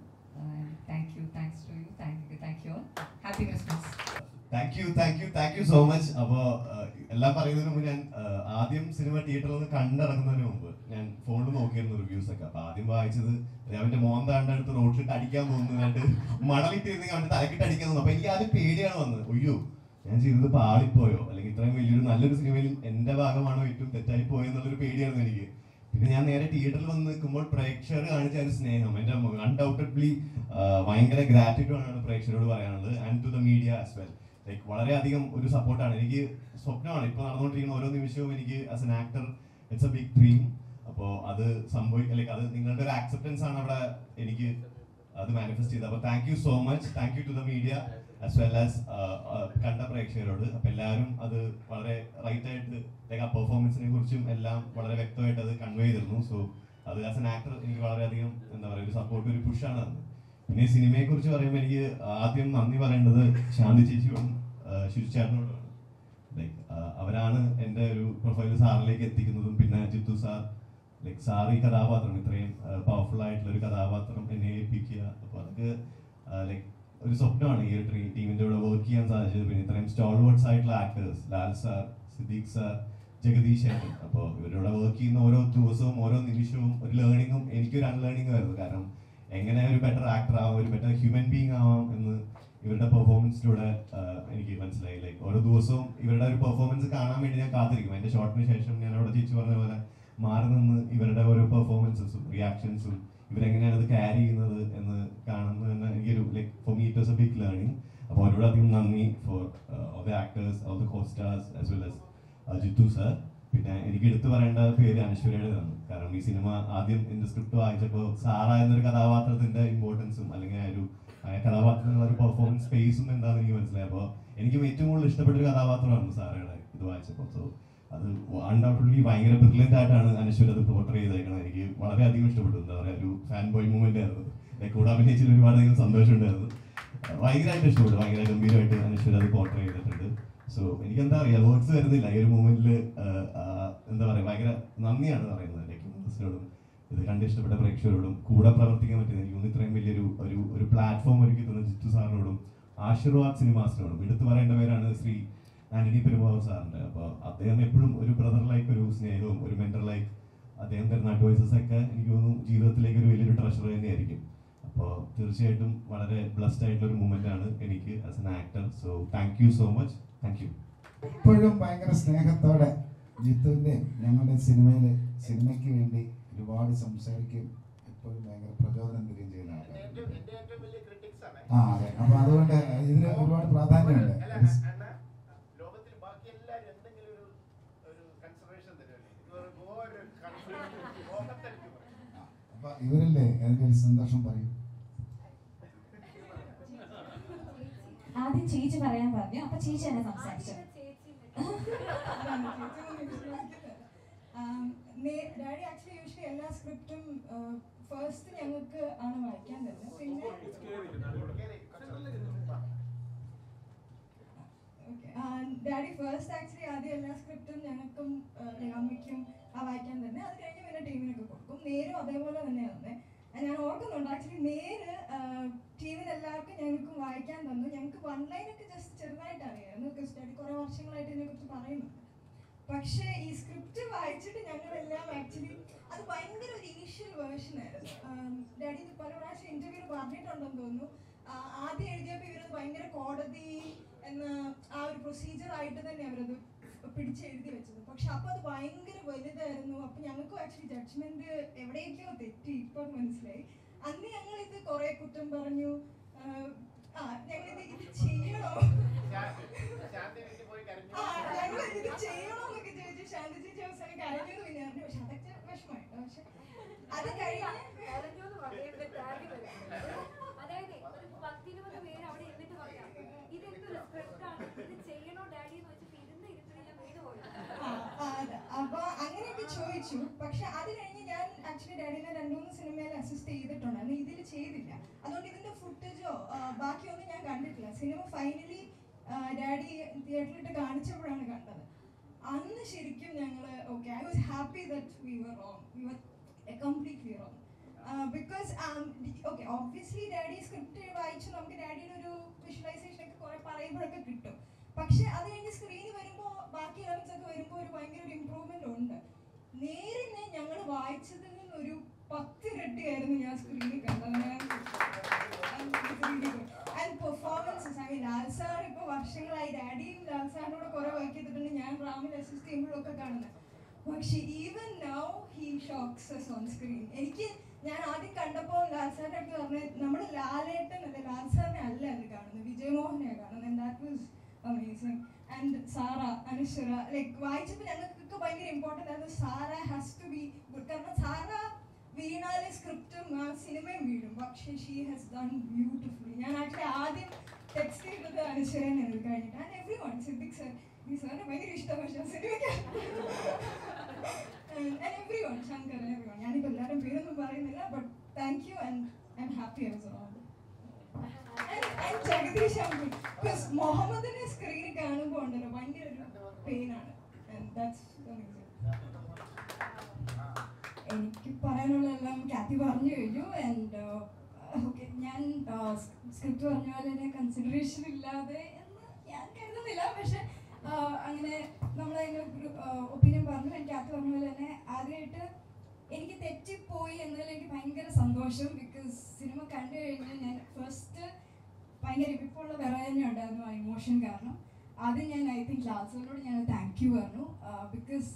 Thank you thanks to you thank you thank you happy Christmas thank you thank you thank you so much അപ്പോ ആഹ്, എല്ലാം പറയുന്നതിന് മുമ്പ് ഞാൻ ആദ്യം സിനിമ തിയേറ്ററിൽ നിന്ന് കണ്ടിറങ്ങുന്നതിന് മുമ്പ് ഞാൻ ഫോണിൽ നോക്കിയിരുന്നു റിവ്യൂസ് ഒക്കെ. അപ്പൊ ആദ്യം വായിച്ചത് അവന്റെ താണ്ട അടുത്ത് റോഡിലിട്ട് അടിക്കാൻ പോകുന്നു കണ്ട് മണലിട്ട് ഇരുന്നെങ്കിൽ അവന്റെ തലക്കിട്ട് അടിക്കാൻ തോന്നുന്നു. അപ്പൊ എനിക്ക് ആദ്യം പേടിയാണ് വന്നത്. ഒയ്യോ ഞാൻ ചെയ്തത് പാളിപ്പോയോ? അല്ലെങ്കിൽ ഇത്രയും വലിയൊരു നല്ലൊരു സിനിമയിൽ എന്റെ ഭാഗമാണോ ഏറ്റവും തെറ്റായി പോയോ എന്നുള്ളൊരു പേടിയായിരുന്നു എനിക്ക്. പിന്നെ ഞാൻ നേരെ തിയേറ്ററിൽ വന്ന് നിൽക്കുമ്പോൾ പ്രേക്ഷകർ കാണിച്ച ഒരു സ്നേഹം. എന്റെ അൺഡൗട്ടഡ്ലി ഭയങ്കര ഗ്രാറ്റിറ്റ്യൂഡ് ആണ് പ്രേക്ഷകരോട് പറയാനുള്ളത്. And to the media as well like വളരെയധികം ഒരു സപ്പോർട്ടാണ് എനിക്ക് സ്വപ്നമാണ്. ഇപ്പോൾ നടന്നുകൊണ്ടിരിക്കുന്ന ഓരോ നിമിഷവും എനിക്ക് as an actor it's a big dream അപ്പോൾ അത് സംഭവിക്കും ലൈക്ക് അത് നിങ്ങളുടെ ഒരു ആക്സെപ്റ്റൻസ് ആണ് അവിടെ എനിക്ക് അത് മാനിഫെസ്റ്റ് ചെയ്തത്. അപ്പോൾ thank you so much thank you to the media as well as കണ്ട പ്രേക്ഷകരോട്. അപ്പോൾ എല്ലാവരും അത് വളരെ റൈറ്റ് ആയിട്ട് ലൈക്ക് ആ പെർഫോമൻസിനെ കുറിച്ചും എല്ലാം വളരെ വ്യക്തമായിട്ട് അത് കൺവേ ചെയ്തിരുന്നു. സോ അത് ആസ് എൻ ആക്ടർ എനിക്ക് വളരെയധികം എന്താ പറയുക ഒരു സപ്പോർട്ട് ഒരു പുഷാണ് അത് പിന്നെ സിനിമയെ കുറിച്ച് പറയുമ്പോൾ എനിക്ക് ആദ്യം നന്ദി പറയേണ്ടത് ശാന്തി ചേച്ചിയോടും ശുചിച്ചേട്ടനോടുമാണ് ലൈക്ക് അവരാണ് എന്റെ ഒരു പ്രൊഫൈൽ സാറിലേക്ക് എത്തിക്കുന്നതും പിന്നെ ജിത്തു സാർ ലൈക്ക് സാർ ഈ കഥാപാത്രം ഇത്രയും പവർഫുൾ ആയിട്ടുള്ള ഒരു കഥാപാത്രം എന്നെ ഏൽപ്പിക്കുക. അപ്പോൾ അതൊക്കെ ലൈക്ക് ഒരു സ്വപ്നമാണ് ഈ ഒരു ടീമിന്റെ കൂടെ വർക്ക് ചെയ്യാൻ സാധിച്ചത്. പിന്നെ ഇത്രയും സ്റ്റോൾവേർഡ്സ് ആയിട്ടുള്ള actors Lal sir Siddique sir Jagadish ഏട്ടൻ. അപ്പോൾ ഇവരുടെ വർക്ക് ചെയ്യുന്ന ഓരോ ദിവസവും ഓരോ നിമിഷവും ഒരു ലേണിങ്ങും എനിക്കൊരു അൺലേണിങ്ങും ആയിരുന്നു. കാരണം എങ്ങനെ ഒരു ബെറ്റർ ആക്ടർ ആവാം ഒരു ബെറ്റർ ഹ്യൂമൻ ബീങ് ആവാം എന്ന് ഇവരുടെ പെർഫോമൻസിലൂടെ എനിക്ക് മനസ്സിലായി. ലൈക്ക് ഓരോ ദിവസവും ഇവരുടെ ഒരു പെർഫോമൻസ് കാണാൻ വേണ്ടി ഞാൻ കാത്തിരിക്കും. എന്റെ ഷോട്ടിന് ശേഷം ഞാൻ അവിടെ ചേച്ചി പറഞ്ഞ പോലെ മാറി നിന്ന് ഇവരുടെ ഓരോ പെർഫോമൻസസും റിയാക്ഷൻസും ഇവരെങ്ങനെയാണ് അത് ക്യാരി ചെയ്യുന്നത് എന്ന് കാണുന്നത് തന്നെ എനിക്കൊരു like for me it was a big learning അപ്പോൾ അവരോട് അധികം നന്ദി for all the actors all the costars as well as Jeethu sir പിന്നെ എനിക്ക് എടുത്തു പറയേണ്ട പേര് അനശ്വരയുടേതാണ് കാരണം ഈ സിനിമ ആദ്യം എന്റെ സ്ക്രിപ്റ്റ് വായിച്ചപ്പോൾ സാറ എന്നൊരു കഥാപാത്രത്തിന്റെ ഇമ്പോർട്ടൻസും അല്ലെങ്കിൽ ആ ഒരു കഥാപാത്രത്തിനുള്ള ഒരു പെർഫോമൻസ് സ്പേസും എന്താണെന്ന് എനിക്ക് മനസ്സിലായി. അപ്പോൾ എനിക്ക് ഏറ്റവും കൂടുതൽ ഇഷ്ടപ്പെട്ട ഒരു കഥാപാത്രമാണ് സാറയുടെ ഇത് വായിച്ചപ്പോൾ. സോ അത് അൺഡൗട്ടഡ്ലി ഭയങ്കര ബ്രില്യന്റ് ആയിട്ടാണ് അനശ്വര അത് പോർട്ടർ ചെയ്തേക്കുന്നത് എനിക്ക് വളരെയധികം ഇഷ്ടപ്പെട്ടു. എന്താ പറയുക ഒരു ഫാൻ ബോയ് മൂവ്മെന്റ് ആയിരുന്നു. കൂടെ അഭിനയിച്ചതിൽ ഒരുപാടധികം സന്തോഷമുണ്ടായിരുന്നു ഭയങ്കരമായിട്ട് ഇഷ്ടപ്പെട്ടു. ഭയങ്കര ഗംഭീരമായിട്ട് അനശ്വര അത് പോർട്ടർ ചെയ്തിട്ടുണ്ട്. സോ എനിക്ക് എന്താ പറയുക വേർഡ്സ് വരുന്നില്ല. ഈ ഒരു മൂമെന്റിൽ എന്താ പറയുക ഭയങ്കര നന്ദിയാണ് പറയുന്നത്. ലൈക്ക് ഇത് കണ്ട് ഇഷ്ടപ്പെട്ട പ്രേക്ഷകരോടും കൂടെ പ്രവർത്തിക്കാൻ പറ്റുന്ന എനിക്ക് ഇത്രയും വലിയൊരു ഒരു ഒരു പ്ലാറ്റ്ഫോം ഒരുക്കി ജിത്തു സാറിനോടും ആശീർവാദ് സിനിമാസിനോടും എടുത്തു പറയേണ്ട പേരാണ് ശ്രീ ആന്റണി പെരുമാവ് സാറിന്റെ അപ്പോൾ അദ്ദേഹം എപ്പോഴും ഒരു ബ്രദർ ലൈക്ക് ഒരു സ്നേഹവും ഒരു മെന്റർ ലൈക്ക് അദ്ദേഹം തരുന്ന അഡ്വൈസസ് ഒക്കെ എനിക്ക് തോന്നുന്നു ജീവിതത്തിലേക്ക് ഒരു വലിയൊരു ട്രഷർ തന്നെയായിരിക്കും. അപ്പോൾ തീർച്ചയായിട്ടും വളരെ ബ്ലസ്ഡ് ആയിട്ടുള്ള ഒരു മൂമെന്റ് ആണ് എനിക്ക് as an actor so thank you so much thank you ഇപ്പോഴും ഭയങ്കര സ്നേഹത്തോടെ ജിത്തുവിന്റെ ഞങ്ങളുടെ സിനിമയിൽ സിനിമയ്ക്ക് വേണ്ടി ഒരുപാട് സംസാരിക്കും എപ്പോഴും ഭയങ്കര പ്രചോദനം തരികയും ചെയ്യുന്ന ആൾക്കാർ ആ അതെ. അപ്പൊ അതുകൊണ്ട് ഇതിന് ഒരുപാട് പ്രാധാന്യമുണ്ട്. അപ്പൊ ഇവരല്ലേ? അതിന്റെ സന്തോഷം പറയും? ആദ്യം ചേച്ചി പറയാൻ പറഞ്ഞു. അപ്പൊ ചേച്ചി തന്നെ സംസാരിച്ചു. ഡാഡി ആക്ച്വലി യൂഷ്വലി എല്ലാ സ്ക്രിപ്റ്റും ഫസ്റ്റ് ഞങ്ങൾക്ക് ആണ് വായിക്കാൻ തരുന്നത്. പിന്നെ ഡാഡി ഫസ്റ്റ് ആക്ച്വലി ആദ്യം എല്ലാ സ്ക്രിപ്റ്റും ഞങ്ങൾക്കും അമ്മയ്ക്കും ആ വായിക്കാൻ തന്നെ അത് കഴിഞ്ഞ് പിന്നെ ടീമിനൊക്കെ കൊടുക്കും. നേരും അതേപോലെ തന്നെയാണ് തന്നെ. ഞാൻ ഓർക്കുന്നുണ്ട്. ആക്ച്വലി നേര് ടീമിലെല്ലാവർക്കും ഞങ്ങൾക്കും വായിക്കാൻ തന്നു. ഞങ്ങൾക്ക് വൺ ലൈനൊക്കെ ജസ്റ്റ് ചെറുതായിട്ട് അറിയാമായിരുന്നു ഡാഡി കുറേ വർഷങ്ങളായിട്ട് ഇതിനെക്കുറിച്ച് പറയുന്നുണ്ട്. പക്ഷേ ഈ സ്ക്രിപ്റ്റ് വായിച്ചിട്ട് ഞങ്ങളെല്ലാം ആക്ച്വലി അത് ഭയങ്കര ഒരു ഇനീഷ്യൽ വേർഷൻ ആയിരുന്നു. ഡാഡി പല പ്രാവശ്യം ഇന്റർവ്യൂ പറഞ്ഞിട്ടുണ്ടെന്ന് തോന്നുന്നു. ആദ്യം എഴുതിയപ്പോൾ ഇവരത് ഭയങ്കര കോടതി എന്ന ആ ഒരു പ്രൊസീജിയർ ആയിട്ട് തന്നെ അവരത് പിടിച്ചെഴുതി വെച്ചത്. പക്ഷെ അപ്പൊ അത് ഭയങ്കര വലുതായിരുന്നു. അപ്പൊ ഞങ്ങൾക്കും ആക്ച്വലി ജഡ്ജ്മെന്റ് എവിടെയൊക്കെയോ തെറ്റി ഇപ്പൊ മനസ്സിലായി. അന്ന് ഞങ്ങൾ ഇത് കുറെ കുറ്റം പറഞ്ഞു. ഇത് ഇത് ഇത് അത്. അതായത് ഒരു പത്തിരുപത് പേര് അവിടെ ഇരുന്നിട്ട് പറയാം. ഇതെന്തൊരു ആണ് ഇത് ചെയ്യണോ ഡാഡി എന്ന് വെച്ചിട്ട് ഇരുന്ന് ഇരുത്തില്ല വീട് പോയി. അപ്പൊ അങ്ങനെയൊക്കെ ചോദിച്ചു. പക്ഷെ അത് കഴിഞ്ഞ് ഡാഡിനെ രണ്ടു മൂന്ന് സിനിമയിൽ അസിസ്റ്റ് ചെയ്തിട്ടുണ്ട്. അന്ന് ഇതിൽ ചെയ്തില്ല. അതുകൊണ്ട് ഇതിന്റെ ഫുട്ടേജോ ബാക്കിയൊന്നും ഞാൻ കണ്ടിട്ടില്ല. സിനിമ ഫൈനലി ഡാഡി തിയേറ്ററിലിട്ട് കാണിച്ചപ്പോഴാണ് കണ്ടത്. അന്ന് ശരിക്കും ഞങ്ങൾ okay I was happy that we were wrong we were completely wrong because okay obviously daddy script വായിച്ച്. നമുക്ക് ഡാഡിയുടെ ഒരു വിഷ്വലൈസേഷൻ ഒക്കെ കുറെ പറയുമ്പോഴൊക്കെ കിട്ടും. പക്ഷെ അത് കഴിഞ്ഞ് സ്ക്രീനിൽ വരുമ്പോൾ ബാക്കി ലെവൽസ് ഒക്കെ വരുമ്പോൾ ഒരു ഭയങ്കര ഒരു ഇമ്പ്രൂവ്മെന്റ് ഉണ്ട്. നേരിന് ഞങ്ങൾ വായിച്ചത് ഒരു പത്തിരട്ടിയായിരുന്നു ഞാൻ സ്ക്രീനിൽ കണ്ടത്. ഇപ്പോൾ വർഷങ്ങളായി ഡാഡിയും ലാൽസാറിനോട് കുറെ വർക്ക് ചെയ്തിട്ടുണ്ട്. ഞാൻ റാമിൽ അസിസ്റ്റ് ചെയ്യുമ്പോഴൊക്കെ കാണുന്നത് പക്ഷെ ഈവൻ നൗ ഹി ഷോക്സ് us ഓൺ സ്ക്രീൻ എനിക്ക് ഞാൻ ആദ്യം കണ്ടപ്പോൾ ലാൽ സാറിന്റെ അടുത്ത് പറഞ്ഞു നമ്മൾ ലാലേട്ടൻ അല്ല ലാൽ സാറിനെ അല്ല അത് കാണുന്നത് വിജയമോഹനെയാണ് കാണുന്നത് that was amazing and Sara Anuswara. Like വായിച്ചപ്പോൾ ഞങ്ങൾക്കൊക്കെ ഭയങ്കര ഇമ്പോർട്ടന്റ് ആയിരുന്നു. Sara has to be good കാരണം സാറ വീണാലെ സ്ക്രിപ്റ്റും ആ സിനിമയും വീഴും. പക്ഷേ ഷീ ഹാസ് ഡൺ ബ്യൂട്ടിഫുള്ളി ഞാൻ ആക്ച്വലി ആദ്യം ടെക്സ്റ്റ് ചെയ്തത് അനുശ്വരനെ അത് കഴിഞ്ഞിട്ട്. And every one Siddique sir ഈ സാറിനെ ഭയങ്കര ഇഷ്ടമാണ്. പക്ഷേ സിനിമയ്ക്ക് everyone Shankar everyone ഞാനിപ്പോൾ എല്ലാവരും പേരൊന്നും പറയുന്നില്ല but thank you and I'm happy as all മുഹമ്മദിനെ സ്ക്രീനിൽ കാണുമ്പോൾ ഭയങ്കര ഒരു പെയിനാണ് എനിക്ക് പറയാനുള്ളതെല്ലാം കാത്തി പറഞ്ഞു കഴിഞ്ഞു ആൻഡ് ഓക്കെ ഞാൻ സ്ക്രിപ്റ്റ് പറഞ്ഞ പോലെ തന്നെ കൺസിഡറേഷൻ ഇല്ലാതെ എന്ന് ഞാൻ കരുതുന്നില്ല പക്ഷെ അങ്ങനെ നമ്മളതിന്റെ ഒപ്പീനിയൻ പറഞ്ഞു എനിക്ക് കാത്തി പറഞ്ഞ പോലെ തന്നെ ആദ്യമായിട്ട് എനിക്ക് തെറ്റിപ്പോയി എന്നതിൽ എനിക്ക് ഭയങ്കര സന്തോഷം ബിക്കോസ് സിനിമ കണ്ടു കഴിഞ്ഞാൽ ഞാൻ ഫസ്റ്റ് ഭയങ്കര ഇപ്പോൾ ഉള്ള വേറെ തന്നെ ഉണ്ടായിരുന്നു ആ ഇമോഷൻ കാരണം. അത് ഞാൻ ഐ തിങ്ക് ലാൽസറിനോട് ഞാൻ താങ്ക് യു പറഞ്ഞു. ബിക്കോസ്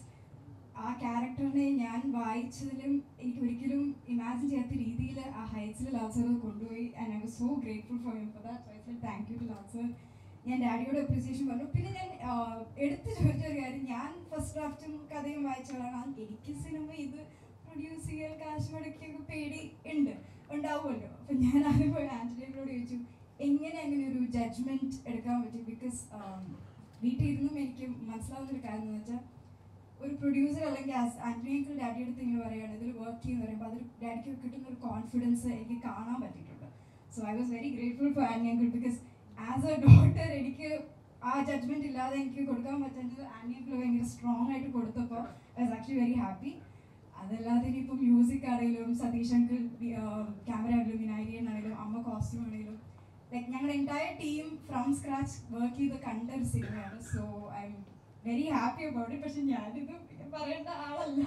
ആ ക്യാരക്ടറിനെ ഞാൻ വായിച്ചതിലും എനിക്ക് ഒരിക്കലും ഇമാജിൻ ചെയ്യാത്ത രീതിയിൽ ആ ഹൈറ്റ്സിൽ ലാൽസർ കൊണ്ടുപോയി. And I was so grateful for him for that thank you to Lal sir. ഞാൻ ഡാഡിയോട് അപ്രീസിയേഷൻ പറഞ്ഞു. പിന്നെ ഞാൻ എടുത്തു ചോദിച്ച ഒരു കാര്യം. ഞാൻ ഫസ്റ്റ് ഡ്രാഫ്റ്റും കഥയും വായിച്ചതാണ് എനിക്ക് സിനിമ ഇത് പ്രൊഡ്യൂസ് ചെയ്യാൻ കാശ് മുടക്കിയൊക്കെ പേടി ഉണ്ട്. ഉണ്ടാവുമല്ലോ. അപ്പം ഞാൻ ആദ്യം പോയി ആന്റണിയോട് ചോദിച്ചു എങ്ങനെ അങ്ങനെ ഒരു ജഡ്ജ്മെന്റ് എടുക്കാൻ പറ്റും? ബിക്കോസ് വീട്ടിൽ ഇരുന്നും എനിക്ക് മനസ്സിലാവുന്ന ഒരു കാര്യം എന്ന് വെച്ചാൽ ഒരു പ്രൊഡ്യൂസർ അല്ലെങ്കിൽ ആന്റണിയൊക്കെ ഡാഡി അടുത്ത് ഇങ്ങനെ പറയുകയാണ് ഇതിൽ വർക്ക് ചെയ്യുന്ന പറയുമ്പോൾ അതിൽ ഡാഡിക്ക് കിട്ടുന്ന ഒരു കോൺഫിഡൻസ് എനിക്ക് കാണാൻ പറ്റിയിട്ടുണ്ട്. So I was very grateful for Antony uncle because as a daughter എനിക്ക് ആ ജഡ്ജ്മെന്റ് ഇല്ലാതെ എനിക്ക് കൊടുക്കാൻ പറ്റുന്നത് ആന്റണിയങ്കിൾ ഭയങ്കര സ്ട്രോങ് ആയിട്ട് കൊടുത്തപ്പോൾ I was actually very happy അതല്ലാതെ ഇനിയിപ്പോൾ മ്യൂസിക് ആണെങ്കിലും സതീഷ് അങ്കിൾ ക്യാമറ ആണെങ്കിലും വിനായകൻ ആണെങ്കിലും അമ്മ കോസ്റ്റ്യൂം ആണെങ്കിലും ലൈക്ക് ഞങ്ങളുടെ entire team from scratch work ചെയ്ത് കണ്ട ഒരു സിനിമയാണ്. So I'm very happy about it പക്ഷെ ഞാനിത് പറയേണ്ട ആളല്ല.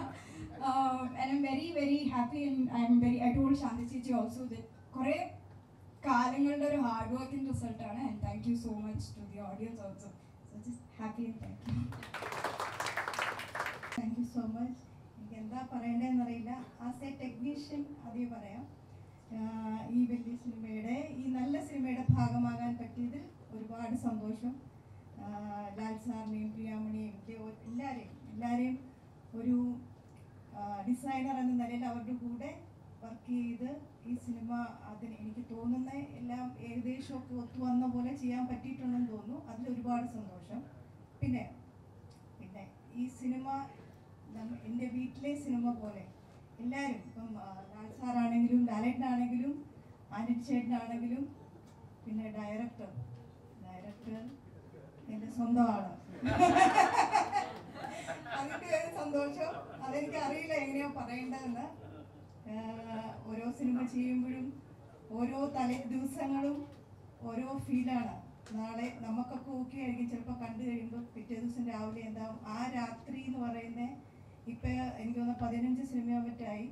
I'm very very happy I'm very I told Shanthi ചേച്ചി ഓൾസോ കുറേ കാലങ്ങളുടെ ഒരു ഹാർഡ് വർക്കിംഗ് റിസൾട്ടാണ് and thank you so much to the audience also so happy and thank you thank you so much എനിക്ക് എന്താ പറയേണ്ടതെന്ന് അറിയില്ല ആസ് എ ടെക്നീഷ്യൻ അതേ പറയാം. ഈ വലിയ സിനിമയുടെ ഈ നല്ല സിനിമയുടെ ഭാഗമാകാൻ പറ്റിയതിൽ ഒരുപാട് സന്തോഷം. ലാൽ സാറിനെയും പ്രിയാമണിയും ഒക്കെ ഒ- എല്ലാവരെയും എല്ലാവരെയും ഒരു ഡിസൈനർ എന്ന നിലയിൽ അവരുടെ കൂടെ വർക്ക് ചെയ്ത് ഈ സിനിമ അതിന് എനിക്ക് തോന്നുന്ന എല്ലാം ഏകദേശമൊക്കെ ഒത്തു വന്ന പോലെ ചെയ്യാൻ പറ്റിയിട്ടുണ്ടെന്ന് തോന്നുന്നു. അതിൽ ഒരുപാട് സന്തോഷം. പിന്നെ പിന്നെ ഈ സിനിമ എന്റെ വീട്ടിലെ സിനിമ പോലെ എല്ലാവരും ഇപ്പം ലാൽ സാറാണെങ്കിലും ആന്റണി ചേട്ടനാണെങ്കിലും പിന്നെ ഡയറക്ടർ ഡയറക്ടർ എന്റെ സ്വന്തമാണ്. അതിന്റെ ഒരു സന്തോഷം. അതെനിക്ക് അറിയില്ല എങ്ങനെയാ പറയേണ്ടതെന്ന്. ഓരോ സിനിമ ചെയ്യുമ്പോഴും ഓരോ തലേ ദിവസങ്ങളും ഓരോ ഫീലാണ് നാളെ നമുക്കൊക്കെ ഓക്കെ ആയിരിക്കും. ചിലപ്പോൾ കണ്ടു കഴിയുമ്പോൾ പിറ്റേ ദിവസം രാവിലെ എന്താവും? ആ രാത്രി എന്ന് പറയുന്നത് ഇപ്പം എനിക്ക് തോന്നുന്നു പതിനഞ്ച് സിനിമയാവറ്റായി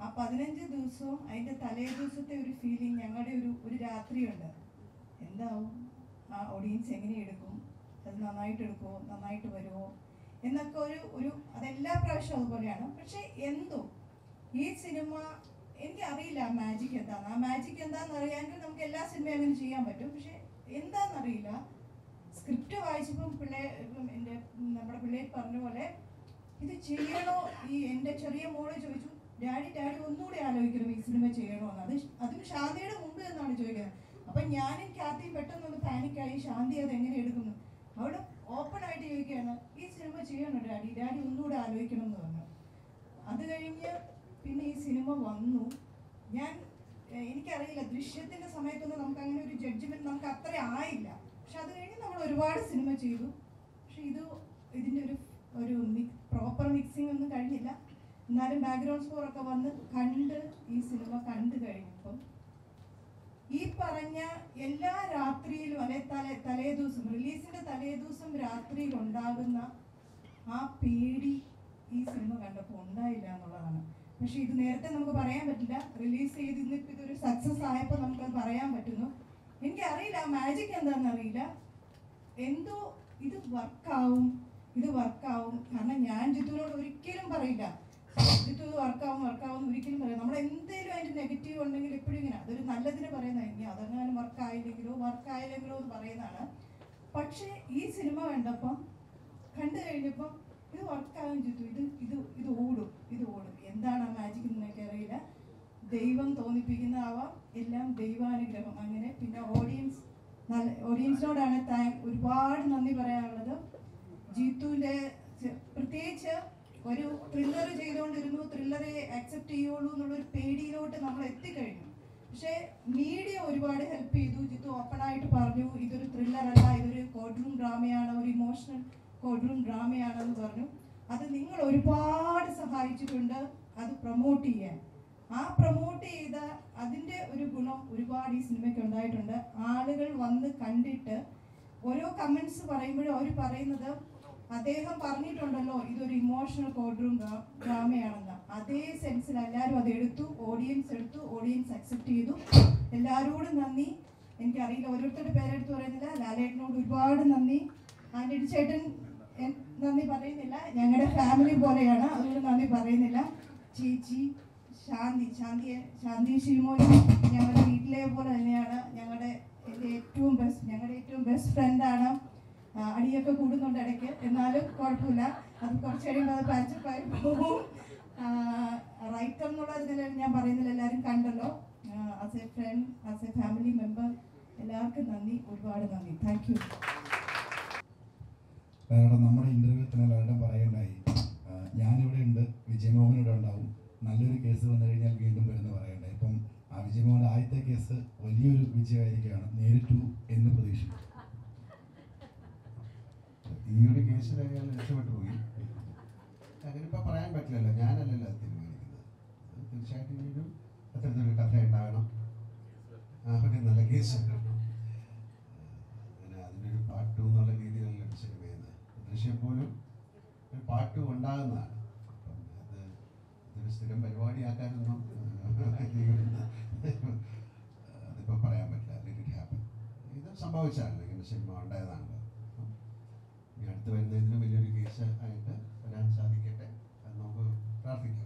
ആ പതിനഞ്ച് ദിവസവും അതിന്റെ തലേ ദിവസത്തെ ഒരു ഫീലിംഗ് ഞങ്ങളുടെ ഒരു ഒരു രാത്രിയുണ്ട്. എന്താവും? ആ ഓഡിയൻസ് എങ്ങനെ എടുക്കും? അത് നന്നായിട്ട് എടുക്കുമോ നന്നായിട്ട് വരുമോ എന്നൊക്കെ ഒരു ഒരു അതെല്ലാ പ്രാവശ്യവും അതുപോലെയാണ്. പക്ഷെ എന്തോ? ഈ സിനിമ എനിക്കറിയില്ല ആ മാജിക് എന്താന്ന്. ആ മാജിക് എന്താന്ന് അറിയാമെങ്കിൽ നമുക്ക് എല്ലാ സിനിമയും അങ്ങനെ ചെയ്യാൻ പറ്റും. പക്ഷെ എന്താണെന്നറിയില്ല സ്ക്രിപ്റ്റ് വായിച്ചപ്പം പിള്ളേ ഇപ്പം എന്റെ നമ്മുടെ പിള്ളേർ പറഞ്ഞ പോലെ ഇത് ചെയ്യണോ? ഈ എന്റെ ചെറിയ മോൾ ചോദിച്ചു ഡാഡി ഡാഡി ഒന്നുകൂടി ആലോചിക്കണം ഈ സിനിമ ചെയ്യണോ എന്ന് അത് അതിന് ശാന്തിയുടെ മുമ്പ് എന്നാണ് ചോദിക്കുന്നത്. അപ്പൊ ഞാനും കാത്തിയും പെട്ടെന്നൊന്ന് പാനിക്കായി ശാന്തി അത് എങ്ങനെ എടുക്കുന്നു? അവിടെ ഓപ്പൺ ആയിട്ട് ചോദിക്കുകയാണ് ഈ സിനിമ ചെയ്യണോ ഡാഡി? ഡാഡി ഒന്നുകൂടി ആലോചിക്കണം എന്ന് പറഞ്ഞു. അത് കഴിഞ്ഞ് പിന്നെ ഈ സിനിമ വന്നു. ഞാൻ എനിക്കറിയില്ല ദൃശ്യത്തിന്റെ സമയത്തൊന്നും നമുക്ക് അങ്ങനെ ഒരു ജഡ്ജ്മെന്റ് നമുക്ക് അത്ര ആയില്ല. പക്ഷെ അത് കഴിഞ്ഞ് നമ്മൾ ഒരുപാട് സിനിമ ചെയ്തു. പക്ഷെ ഇത് ഇതിന്റെ ഒരു ഒരു പ്രോപ്പർ മിക്സിംഗ് ഒന്നും കഴിഞ്ഞില്ല. എന്നാലും ബാക്ക്ഗ്രൗണ്ട് സ്കോർ ഒക്കെ വന്ന് കണ്ട് ഈ സിനിമ കണ്ടു കഴിഞ്ഞപ്പം ഈ പറഞ്ഞ എല്ലാ രാത്രിയിലും അല്ലെ തലേ ദിവസം റിലീസിന്റെ തലേ ദിവസം രാത്രിയിൽ ഉണ്ടാകുന്ന ആ പേടി ഈ സിനിമ കണ്ടപ്പോൾ ഉണ്ടായില്ല എന്നുള്ളതാണ്. പക്ഷെ ഇത് നേരത്തെ നമുക്ക് പറയാൻ പറ്റില്ല. റിലീസ് ചെയ്ത് ഇന്നിപ്പോൾ ഇതൊരു സക്സസ് ആയപ്പോൾ നമുക്കത് പറയാൻ പറ്റുന്നു. എനിക്ക് അറിയില്ല മാജിക് എന്താണെന്ന് അറിയില്ല. എന്തോ ഇത് വർക്കാവും ഇത് വർക്കാവും. കാരണം ഞാൻ ജിത്തുവിനോട് ഒരിക്കലും പറയില്ല. ജിത്തു ഇത് വർക്കാവും വർക്കാവും ഒരിക്കലും പറയില്ല. നമ്മൾ എന്തെങ്കിലും അതിന്റെ നെഗറ്റീവ് ഉണ്ടെങ്കിൽ എപ്പോഴും ഇങ്ങനെ. അതൊരു നല്ലതിന് പറയുന്നതായിരിക്കും ആയില്ലെങ്കിലോ വർക്ക് ആയില്ലെങ്കിലോ എന്ന് പറയുന്നതാണ്. പക്ഷേ ഈ സിനിമ കണ്ടപ്പം കണ്ടു കഴിഞ്ഞപ്പം ഇത് വർക്കാവും ജിത്തു. ഇത് ഇത് ഇത് ഓടും ഇത് ഓടും. എന്താണ് ആ മാജിക് എന്ന് എനിക്ക് അറിയില്ല? ദൈവം തോന്നിപ്പിക്കുന്ന തോന്നിപ്പിക്കുന്നതാവാം. എല്ലാം ദൈവാനുഗ്രഹം. അങ്ങനെ പിന്നെ ഓഡിയൻസ് നല്ല ഓഡിയൻസിനോടാണ് താങ്ക് ഒരുപാട് നന്ദി പറയാനുള്ളത്. ജീത്തുവിന്റെ ചെ- പ്രത്യേകിച്ച് ഒരു ത്രില്ലർ ചെയ്തുകൊണ്ടിരുന്നു ത്രില്ലറെ അക്സെപ്റ്റ് ചെയ്യുള്ളൂ എന്നുള്ളൊരു പേടിയിലോട്ട് നമ്മൾ എത്തിക്കഴിഞ്ഞു. പക്ഷേ മീഡിയ ഒരുപാട് ഹെൽപ്പ് ചെയ്തു. ജിത്തു ഓപ്പൺ ആയിട്ട് പറഞ്ഞു ഇതൊരു ത്രില്ലർ അല്ല ഇതൊരു കോഡ്റൂം ഡ്രാമയാണ് ഒരു ഇമോഷണൽ കോഡ്റൂം ഡ്രാമയാണെന്ന് പറഞ്ഞു. അത് നിങ്ങൾ ഒരുപാട് സഹായിച്ചിട്ടുണ്ട് അത് പ്രൊമോട്ട് ചെയ്യാൻ. ആ പ്രൊമോട്ട് ചെയ്ത അതിന്റെ ഒരു ഗുണം ഒരുപാട് ഈ സിനിമയ്ക്ക് ഉണ്ടായിട്ടുണ്ട്. ആളുകൾ വന്ന് കണ്ടിട്ട് ഓരോ കമൻസ് പറയുമ്പോഴും അവർ പറയുന്നത് അദ്ദേഹം പറഞ്ഞിട്ടുണ്ടല്ലോ ഇതൊരു ഇമോഷണൽ കോഡ് റൂം ഡ്രാമയാണെന്ന്. അതേ സെൻസിൽ എല്ലാവരും അത് എടുത്തു ഓഡിയൻസ് എടുത്തു ഓഡിയൻസ് അക്സെപ്റ്റ് ചെയ്തു. എല്ലാവരോടും നന്ദി. എനിക്കറിയില്ല ഓരോരുത്തരുടെ പേരെടുത്ത് പറയുന്നില്ല. ലാലേട്ടനോട് ഒരുപാട് നന്ദി. ആന്റണി ചേട്ടൻ നന്ദി പറയുന്നില്ല. ഞങ്ങളുടെ ഫാമിലി പോലെയാണ് അതുകൊണ്ട് നന്ദി പറയുന്നില്ല. ചേച്ചി ശാന്തി ശാന്തിയെ ശാന്തി ശിവമോനും ഞങ്ങളുടെ വീട്ടിലെ പോലെ തന്നെയാണ്. ഞങ്ങളുടെ എന്റെ ഏറ്റവും ബെസ്റ്റ് ഞങ്ങളുടെ ഏറ്റവും ബെസ്റ്റ് ഫ്രണ്ടാണ് അടിയൊക്കെ കൂടുന്നുണ്ട് ഇടയ്ക്ക്. എന്നാലും കുഴപ്പമില്ല. അത് കുറച്ച് കഴിയുമ്പോൾ അത് പാച്ചപ്പായി പോകും. റൈറ്റർ എന്നുള്ള ഇതിൽ ഞാൻ പറയുന്നില്ല എല്ലാവരും കണ്ടല്ലോ. As a friend as a family member എല്ലാവർക്കും നന്ദി. ഒരുപാട് നന്ദി. താങ്ക് യു കാരണം നമ്മുടെ ഇന്റർവ്യൂ തന്നെ എല്ലാവരും പറയണ്ടായി. ഞാനിവിടെ ഉണ്ട്. വിജയമോഹൻ ഇവിടെ ഉണ്ടാവും. നല്ലൊരു കേസ് വന്നു കഴിഞ്ഞാൽ വീണ്ടും വരുന്ന പറയണ്ടായി. ഇപ്പം ആ വിജയമോഹൻ ആദ്യത്തെ കേസ് വലിയൊരു വിജയമായിരിക്കുകയാണ്. നേരിട്ടു എന്ന് പ്രതീക്ഷിക്കുന്നു. ഈ ഒരു കേസിൽ അയാൾ രക്ഷപ്പെട്ടു പോയി. പറയാൻ പറ്റില്ലല്ലോ. ഞാനല്ലല്ലോ തീരുമാനിക്കുന്നത്. തീർച്ചയായിട്ടും ഇനിയൊരു അത്തരത്തിലൊരു കഥ ഉണ്ടാകണം നല്ല കേസ് അങ്ങനെ അതിന്റെ ഒരു പാർട്ട് ടു എന്നുള്ള രീതിയിലല്ല സിനിമ ദൃശ്യം പോലും ഒരു പാർട്ട് ടു ഉണ്ടാകുന്നതാണ്. അത് ഇതൊരു സ്ഥിരം പരിപാടിയാക്കാനൊന്നും അതിപ്പോൾ പറയാൻ പറ്റില്ല. ഹാപ്പൻ ഇത് സംഭവിച്ചാണല്ലോ ഇങ്ങനെ സിനിമ ഇനി അടുത്ത് വരുന്നതിന് വലിയൊരു കേസ് ആയിട്ട് വരാൻ സാധിക്കട്ടെ. നമുക്ക് പ്രാർത്ഥിക്കാം.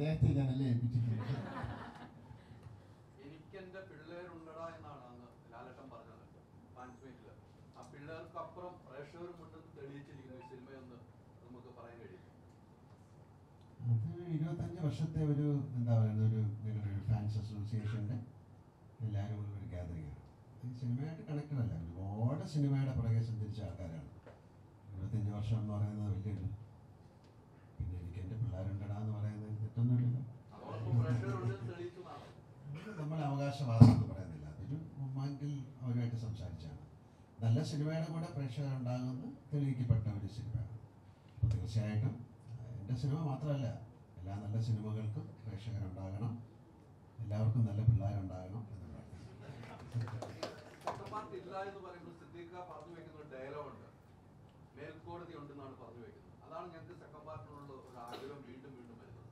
അദ്ദേഹത്തെ ഞാനല്ലേ ഏൽപ്പിച്ചിട്ടുണ്ട് എനിക്കെന്റെ പിള്ളേരുണ്ടടാ എന്നാണ് അന്ന് ലാലട്ടൻ പറഞ്ഞത്. ഫാൻസ് മീറ്റിൽ ആ പിള്ളേർക്ക് അപ്പുറം പ്രേക്ഷകരും ഉണ്ടെന്ന് തെളിയിച്ചിരിക്കുന്നു ഈ സിനിമയെന്ന് നമുക്ക് പറയാൻ കഴിയും. അത് ഇരുപത്തഞ്ച് വർഷത്തെ ഒരു എന്താ പറയുന്നത് ഒരു ഫാൻസ് അസോസിയേഷന്റെ എല്ലാവരും ഉള്ള ഒരു ഗ്യാതറിംഗ് ആണ്. ഈ സിനിമയായിട്ട് കണക്റ്റഡ് അല്ല. ഒരുപാട് സിനിമയുടെ പുറകെ സഞ്ചരിച്ച ആൾക്കാരാണ്. ഇരുപത്തഞ്ച് വർഷം എന്ന് പറയുന്നത് വലിയൊരു പിന്നെ എനിക്ക് എന്റെ പിള്ളേരുണ്ടടാ എന്ന് പറയുന്നത് തെറ്റൊന്നുമില്ലല്ലോ അതോടൊപ്പം പ്രേക്ഷകരുണ്ടെന്ന് തെളിയിച്ചു എന്നാണ് ഇത് നമ്മൾ അവകാശവാദം എന്ന് പറയുന്നില്ല അതൊരു മൊമെന്റിൽ അവരുമായിട്ട് സംസാരിച്ചാണ് നല്ല സിനിമയുടെ കൂടെ പ്രേക്ഷകർ ഉണ്ടാകുമെന്ന് തെളിയിക്കപ്പെട്ട ഒരു സിനിമയാണ്. അപ്പോൾ തീർച്ചയായിട്ടും എന്റെ സിനിമ മാത്രമല്ല എല്ലാ നല്ല സിനിമകൾക്കും പ്രേക്ഷകരുണ്ടാകണം എല്ലാവർക്കും നല്ല പിള്ളേരുണ്ടാകണം എന്ന് പ്രാർത്ഥിക്കുന്നു സെക്കൻഡ് പാർട്ട് ഇല്ല എന്ന് പറയുമ്പോൾ സിദ്ദീഖ പറഞ്ഞു വെക്കുന്ന ഒരു ഡയലോഗ് ഉണ്ട്. മേൽക്കോടതി ഉണ്ടെന്നാണ് പറഞ്ഞു വെക്കുന്നത്. അതാണ് ഞങ്ങൾക്ക് സെക്കൻഡ് പാർട്ടിനുള്ള ഒരു ആഗ്രഹം വീണ്ടും വീണ്ടും വരുന്നത്.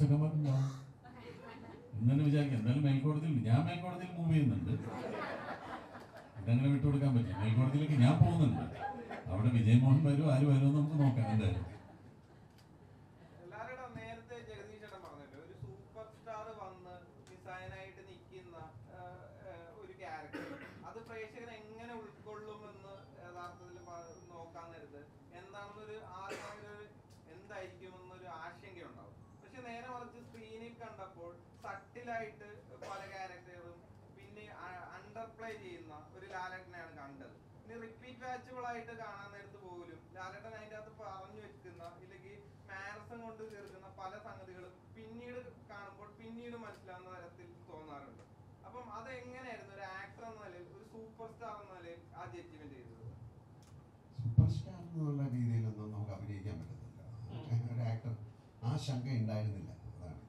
സെക്കൻഡ് പുസ്തകം ഉണ്ടാവും തന്നെ വിചാരിക്കാം. എന്തായാലും മേൽക്കോടതിയിൽ ഞാൻ മേൽക്കോടതിയിൽ മൂവ് ചെയ്യുന്നുണ്ട്. ഇതങ്ങനെ വിട്ടുകൊടുക്കാൻ പറ്റില്ല. മേൽക്കോടതിയിലേക്ക് ഞാൻ പോകുന്നുണ്ട്. അവിടെ വിജയമോഹൻ വരും ആര് വരുമെന്ന് നമുക്ക് നോക്കാം എന്തായാലും എല്ലാവരുടെ നേരത്തെ ജഗദീഷ് ചേട്ടൻ പറഞ്ഞല്ലോ ഒരു സൂപ്പർ സ്റ്റാർ വന്ന് നിസ്സായനായിട്ട് നിൽക്കുന്ന ഒരു ക്യാരക്ടർ അത് പ്രേക്ഷകൻ എങ്ങനെ ഉൾക്കൊള്ളുമെന്ന് യഥാർത്ഥത്തിൽ പ- നോക്കാൻ നേരത്ത് എന്താണെന്നൊരു ആദ്യം ഒരു എന്തായിരിക്കുമെന്നൊരു ആശങ്കയുണ്ടാവും പക്ഷെ നേരെ മറിച്ച് സ്ക്രീനിൽ കണ്ടപ്പോൾ സട്ടിലായിട്ട് പല ക്യാരക്ടറും പിന്നെ അണ്ടർപ്ലേ ചെയ്യുന്ന ഒരു ലാലേട്ടനെയാണ് കണ്ടത്. ഇനി റിപ്പീറ്റ് വാച്ചുകളായിട്ട് കാണാൻ നേരത്ത് പോലും ലാലേട്ടൻ അതിന്റെ അകത്ത് പറഞ്ഞു വെക്കുന്ന ഇല്ലെങ്കിൽ മാനസം കൊണ്ട് തീർക്കുന്ന പല സംഗതികളും പിന്നീട് കാണുമ്പോൾ പിന്നീട് മനസ്സിലാവുന്ന തരത്തിൽ തോന്നാറുണ്ട്. അപ്പം അതെങ്ങനെയായിരുന്നു ഒരു ആക്ടർ എന്ന നിലയിൽ ഒരു സൂപ്പർ സ്റ്റാർ എന്ന നിലയിൽ ആ ജഡ്ജ്മെന്റ് ചെയ്തത്? സൂപ്പർ എന്നുള്ള രീതിയിലൊന്നും നമുക്ക് അഭിനയിക്കാൻ പറ്റത്തില്ല. ഒരു ആക്ടർ ആ ശങ്ക ഉണ്ടായിരുന്നില്ല. അതാണ്.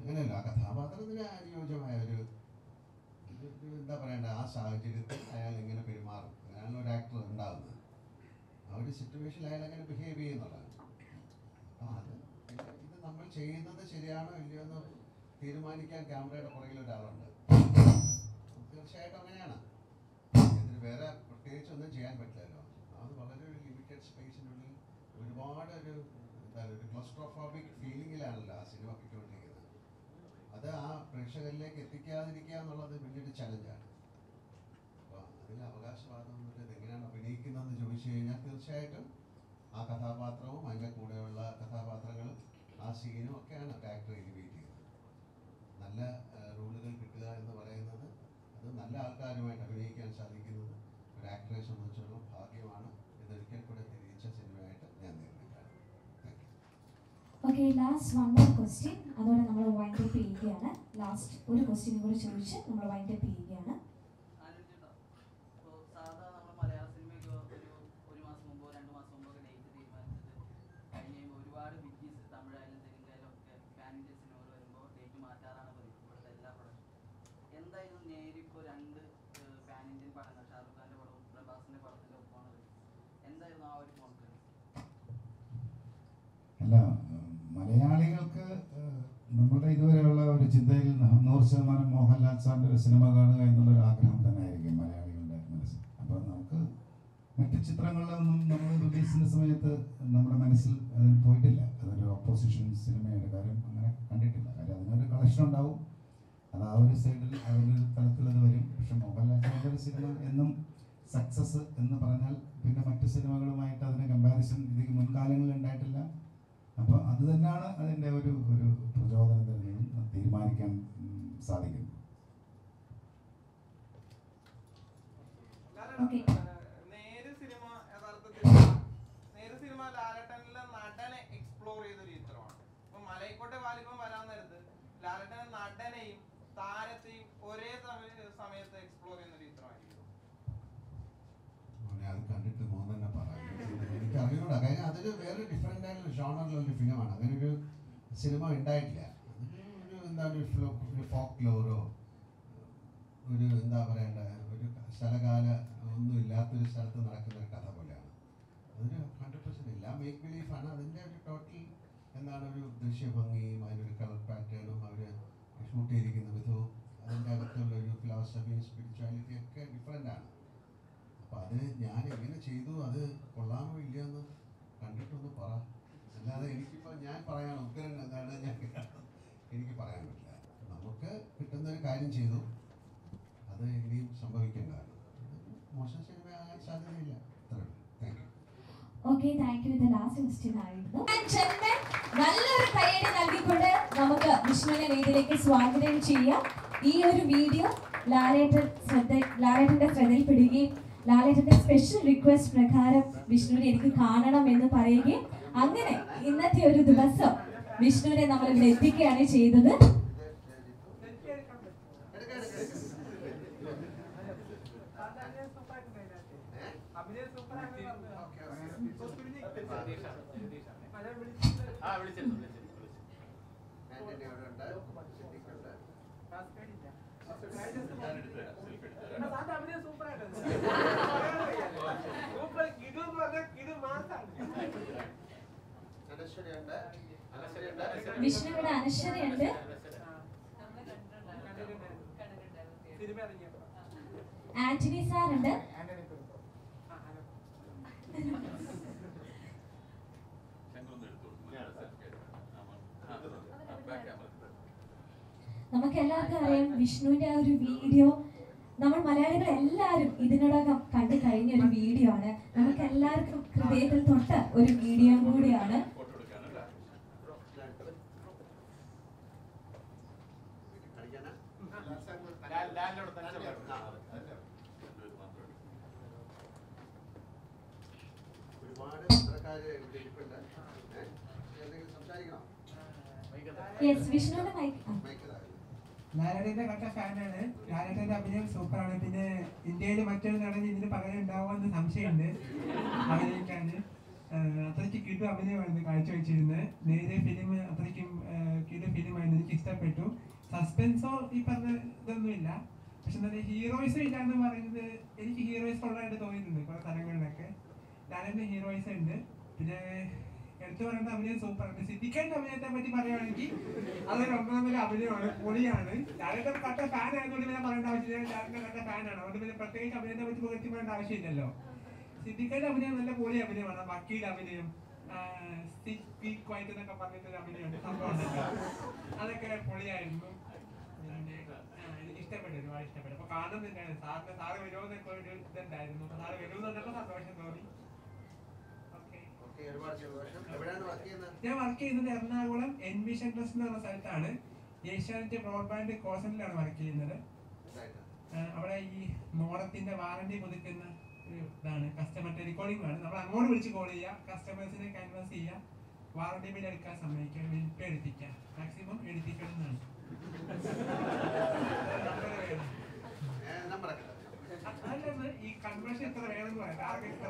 അങ്ങനെയല്ല. ആ കഥാപാത്രത്തിന് അനുയോജ്യമായ ഒരു ഒരു- ഒരു എന്താ പറയണ്ട ആ സാഹചര്യത്തിൽ അയാൾ എങ്ങനെ പെരുമാറും. അങ്ങനെയാണ് ഒരു ആക്ടർ ഉണ്ടാകുന്നത് ആ ഒരു സിറ്റുവേഷനിൽ അയാൾ അങ്ങനെ ബിഹേവ് ചെയ്യുന്നതാണ് അപ്പം അത് ഇത് നമ്മൾ ചെയ്യുന്നത് ശരിയാണോ ഇല്ലയോ എന്ന് തീരുമാനിക്കാൻ ക്യാമറയുടെ പുറകിൽ ഒരാളുണ്ട്. തീർച്ചയായിട്ടും അങ്ങനെയാണ്. ഇതിന് വേറെ പ്രത്യേകിച്ച് ഒന്നും ചെയ്യാൻ പറ്റില്ലല്ലോ. അത് വളരെ ഒരു ലിമിറ്റഡ് സ്പേസിനുള്ളിൽ ഒരുപാട് ഒരു എന്താ ഒരു ക്ലസ്ട്രോഫോബിക് ഫീലിങ്ങിലാണല്ലോ ആ സിനിമ പൊയ്ക്കൊണ്ടിരിക്കുന്നത് അത് ആ പ്രേക്ഷകരിലേക്ക് എത്തിക്കാതിരിക്കുക എന്നുള്ളത് വലിയൊരു ചലഞ്ചാണ് അതിൽ അവകാശവാദം എന്നുള്ളത് എങ്ങനെയാണ് അഭിനയിക്കുന്നതെന്ന് ചോദിച്ചു കഴിഞ്ഞാൽ തീർച്ചയായിട്ടും ആ കഥാപാത്രവും അതിന്റെ കൂടെയുള്ള കഥാപാത്രങ്ങളും ആ സീനും ഒക്കെയാണ് ആക്ടർ എലിവേറ്റ് ചെയ്യുന്നത്. നല്ല റോളുകൾ കിട്ടുക എന്ന് പറയുന്നത് അത് നല്ല ആൾക്കാരുമായിട്ട് അഭിനയിക്കാൻ സാധിക്കുന്നത് ഒരു ആക്ടറെ സംബന്ധിച്ചിടത്തോളം ഭാഗ്യമാണ് ഇതൊരിക്കൽ കൂടെ തിരിച്ച സിനിമയായിട്ട് ഞാൻ thank okay last one more question അതോടെ നമ്മൾ വൈൻഡപ്പ് ചെയ്യുകയാണ് ലാസ്റ്റ് ഒരു ക്വസ്റ്റ്യൻ കൂടി ചോദിച്ച് നമ്മൾ വൈൻഡപ്പ് ചെയ്യുകയാണ് ആലോചിച്ചിട്ടുണ്ടോ ഇപ്പോൾ സാധാ നമ്മൾ മലയാള സിനിമയ്ക്ക് ഒരു ഒരു മാസം മുമ്പോ രണ്ട് മാസം മുമ്പോ ഒക്കെ ഡേറ്റ് തീരുമാനിച്ചിട്ട് കഴിഞ്ഞ് കഴിയുമ്പോൾ ഒരുപാട് ബിഗ്ഗീസ് തമിഴായാലും തെലുങ്കായാലും ഒക്കെ പാൻ ഇന്ത്യൻ സിനിമകൾ വരുമ്പോൾ ഡേറ്റ് മാറ്റാറാണ് പതിവ് ഇവിടുത്തെ എല്ലാ പടവും എന്തായാലും നേരിപ്പോൾ രണ്ട് പാൻ ഇന്ത്യൻ പടങ്ങൾ ഷാറുഖ് ഖാന്റെ പടവും പ്രഭാസിന്റെ പടത്തിന്റെ ഒപ്പമാണ് വരുന്നത് എന്തായിരുന്നു ആ ഒരു കോൺഫിഡൻസ് അല്ല ഉം, മലയാളികൾക്ക് ഏഹ്, നമ്മുടെ ഇതുവരെയുള്ള ഒരു ചിന്തയിൽ നൂറ് ശതമാനം മോഹൻലാൽ സാറിന്റെ ഒരു സിനിമ കാണുക എന്നുള്ളൊരു ആഗ്രഹം തന്നെ ആയിരിക്കും മലയാളികളുടെ മനസ്സിൽ. അപ്പോൾ നമുക്ക് മറ്റു ചിത്രങ്ങളിലൊന്നും നമ്മൾ റിലീസിന്റെ സമയത്ത് നമ്മുടെ മനസ്സിൽ അതിന് പോയിട്ടില്ല. അതൊരു ഓപ്പോസിഷൻ സിനിമയുടെ കാര്യം അങ്ങനെ കണ്ടിട്ടില്ല. കാര്യം അതിനൊരു കളക്ഷൻ ഉണ്ടാവും. അത് ആ ഒരു സൈഡിൽ ആ ഒരു തലത്തിലത് വരും. പക്ഷെ മോഹൻലാൽ സാറിന്റെ ഒരു സിനിമ എന്നും സക്സസ് എന്ന് പറഞ്ഞാൽ പിന്നെ മറ്റു സിനിമകളുമായിട്ട് അതിന് കമ്പാരിസൺ ഇതിന് മുൻകാലങ്ങളിൽ ഉണ്ടായിട്ടില്ല. അപ്പോൾ അത് തന്നെയാണ് അതിന്റെ ഒരു ഒരു പ്രചോദനം തന്നെയും തീരുമാനിക്കാൻ സാധിക്കുന്നത് നടനെയും നേര് സിനിമ യഥാർത്ഥത്തിൽ നേര് സിനിമ ലാലട്ടനിലെ നടനെ എക്സ്പ്ലോർ ചെയ്തൊരു ചിത്രമാണ് അപ്പൊ മലൈക്കോട്ടെ വാലിബം വരാൻ നേരത്ത് ലാലട്ടൻ നടനെയും താരത്തെയും ഒരേ സമയ- സമയത്ത് എക്സ്പ്ലോർ ചെയ്യുന്ന ഒരു ചിത്രമായിരിക്കും മോനെ അത് കണ്ടിട്ട് മോൻ തന്നെ പറയാം അറിഞ്ഞൂടാ കാര്യം അതൊരു വേറെ ഡിഫറെന്റ് ആയിട്ടുള്ള ജോണറിലുള്ള ഫിലിമാണ് അങ്ങനൊരു സിനിമ ഉണ്ടായിട്ടില്ല. ഒരു എന്താ ഒരു ഫ്ലോ ഫോക്ക് ലോറോ ഒരു എന്താ പറയേണ്ട ഒരു സ്ഥലകാല ഒന്നും ഇല്ലാത്തൊരു സ്ഥലത്ത് നടക്കുന്ന ഒരു കഥ പോലെയാണ്. അതൊരു ഹൺഡ്രഡ് പെർസെന്റ് ഇല്ല. മേക്ക് ബിലീഫാണ് അതിന്റെ ഒരു ടോട്ടൽ എന്താണ് ഒരു ദൃശ്യഭംഗിയും അതിനൊരു കളർ പാറ്റേണും അവർ ഷൂട്ട് ചെയ്തിരിക്കുന്ന വിധവും അതിന്റെ അകത്തുള്ള ഒരു ഫിലോസഫിയും സ്പിരിച്വാലിറ്റിയും ഒക്കെ ഡിഫറെന്റ് ആണ്. അപ്പോൾ അത് ഞാൻ എങ്ങനെ ചെയ്തു? അത് കൊള്ളാമോ ഇല്ലയെന്ന് കണ്ടിട്ടൊന്ന് പറ. അല്ലാതെ എനിക്കിപ്പോൾ ഞാൻ പറയാൻ ഉത്തരം എന്താണ് ഞാൻ എനിക്ക് പറയാൻ പറ്റില്ല. നമുക്ക് കിട്ടുന്ന ഒരു കാര്യം ചെയ്തു. അത് ഇനിയും സംഭവിക്കേണ്ടതാണ് മോശം സിനിമ ആകാൻ സാധ്യതയില്ല. ഓക്കെ താങ്ക് യു ഇത് ലാസ്റ്റ് ആയിരുന്നു. നല്ലൊരു കയ്യടി നൽകിക്കൊണ്ട് നമുക്ക് വിഷ്ണുവിനെ വേദിയിലേക്ക് സ്വാഗതം ചെയ്യാം. ഈ ഒരു വീഡിയോ ലാലേട്ടൻ ശ്രദ്ധ ലാലേട്ടന്റെ ശ്രദ്ധയിൽപ്പെടുകയും ലാലേട്ടന്റെ സ്പെഷ്യൽ റിക്വസ്റ്റ് പ്രകാരം വിഷ്ണുവിനെ എനിക്ക് കാണണം എന്ന് പറയുകയും അങ്ങനെ ഇന്നത്തെ ഒരു ദിവസം വിഷ്ണുവിനെ നമ്മൾ ഇവിടെ എത്തിക്കുകയാണ് ചെയ്തത്. വിഷ്ണുവിടെ അനശ്വരയുണ്ട്. ആന്റണി സാറുണ്ട്. നമുക്ക് എല്ലാവർക്കും അറിയാം വിഷ്ണുവിന്റെ ആ ഒരു വീഡിയോ. നമ്മൾ മലയാളികൾ എല്ലാവരും ഇതിനോടകം കണ്ടു കഴിഞ്ഞ ഒരു വീഡിയോ ആണ്. നമുക്ക് എല്ലാവർക്കും ഹൃദയത്തിൽ തൊട്ട ഒരു വീഡിയോ കൂടിയാണ് ഒരുപാട് പത്രക്കാര് ഇവിടെ ഇരിപ്പുണ്ട് ഏഹ്? എന്തെങ്കിലും സംസാരിക്കണോ യെസ് വിഷ്ണുവിന്റെ മൈക്ക്. ലാലേട്ടന്റെ കട്ട ഫാനാണ് നാരായണന്റെ അഭിനയം സൂപ്പറാണ് പിന്നെ ഇന്ത്യയിൽ മറ്റൊരു നടൻ ഇതിന് പകരം ഉണ്ടാവുമെന്ന് സംശയമുണ്ട്. അഭിനയിക്കാന്. അത്രയ്ക്ക് കിടു അഭിനയമായിരുന്നു കാഴ്ചവെച്ചിരുന്നത് നേരെ ഫിലിം അത്രയ്ക്കും കിടു ഫിലിമായിരുന്നു എനിക്ക് ഇഷ്ടപ്പെട്ടു. സസ്പെൻസോ ഈ പറഞ്ഞ ഇതൊന്നുമില്ല. പക്ഷെ നല്ല ഹീറോയിസം ഇല്ല എന്ന് പറയുന്നത് എനിക്ക് ഹീറോയിസ് ഉള്ളതായിട്ട് തോന്നിയിട്ടുണ്ട്. കുറെ സ്ഥലങ്ങളിലൊക്കെ. ലാലേട്ടന് ഹീറോയിസം ഉണ്ട്. പിന്നെ എടുത്തു പറയേണ്ട അഭിനയം സൂപ്പറാണ് സിദ്ധിക്കേണ്ട അഭിനയത്തെ പറ്റി പറയുകയാണെങ്കിൽ അതൊരു ഒന്നാമതൊരു അഭിനയമാണ് പൊളിയാണ്. ലാലേട്ടൻ കട്ട ഫാൻ ആയതുകൊണ്ട് പിന്നെ പറയേണ്ട ആവശ്യമില്ല. ലാലേട്ടൻ കട്ട ഫാനാണ് അതുകൊണ്ട് പിന്നെ പ്രത്യേകിച്ച് അഭിനയത്തെ പറ്റി പുകഴ്ത്തി പറയേണ്ട ആവശ്യമില്ലല്ലോ. സിദ്ധിക്കേണ്ട അഭിനയം നല്ല പൊളി അഭിനയമാണ്. വക്കീൽ അഭിനയം എന്നൊക്കെ പറഞ്ഞിട്ടൊരു അഭിനയമുണ്ട്. അതൊക്കെ പൊളിയായിരുന്നു. ഇഷ്ടപ്പെട്ടു. ഒരുപാട് ഇഷ്ടപ്പെട്ടു. അപ്പൊ കാണുന്നുണ്ടായിരുന്നു. സാറിന് സാറ് വരുമെന്നൊക്കെ ഒരു ഇതുണ്ടായിരുന്നു. സാറ് വരുമെന്ന് പറഞ്ഞപ്പോ സന്തോഷം തോന്നി ഓക്കെ ഓക്കെ ഒരുപാട് സന്തോഷം എവിടെയാണ് വർക്ക് ചെയ്യുന്നത് ഞാൻ വർക്ക് ചെയ്യുന്നത് എറണാകുളം എൻ എൻവിഷൻ ട്രസ്റ്റ് എന്ന് പറഞ്ഞ സ്ഥലത്താണ് ഏഷ്യാനെറ്റ് ബ്രോഡ്ബാൻഡ് കോസനിലാണ് വർക്ക് ചെയ്യുന്നത്. അവിടെ ഈ മോഡത്തിന്റെ വാറണ്ടി പുതുക്കുന്ന ഒരു ഇതാണ്. കസ്റ്റമർ ടെലികോളിംഗ് ആണ് നമ്മൾ അങ്ങോട്ട് വിളിച്ച് കോൾ ചെയ്യുക കസ്റ്റമേഴ്സിനെ കൺവേഴ്സ് ചെയ്യാം. വാറണ്ടി ബിൽ എടുക്കാൻ സമ്മതിക്കുക വിൽപ്പ് എടുപ്പിക്കാം. എടുപ്പിക്കുക മാക്സിമം എടുപ്പിക്കണം എന്നാണ്. ഈ കൺവേർഷൻ എത്ര വേണമെന്ന് പറയാം. ടാർഗറ്റ് എത്ര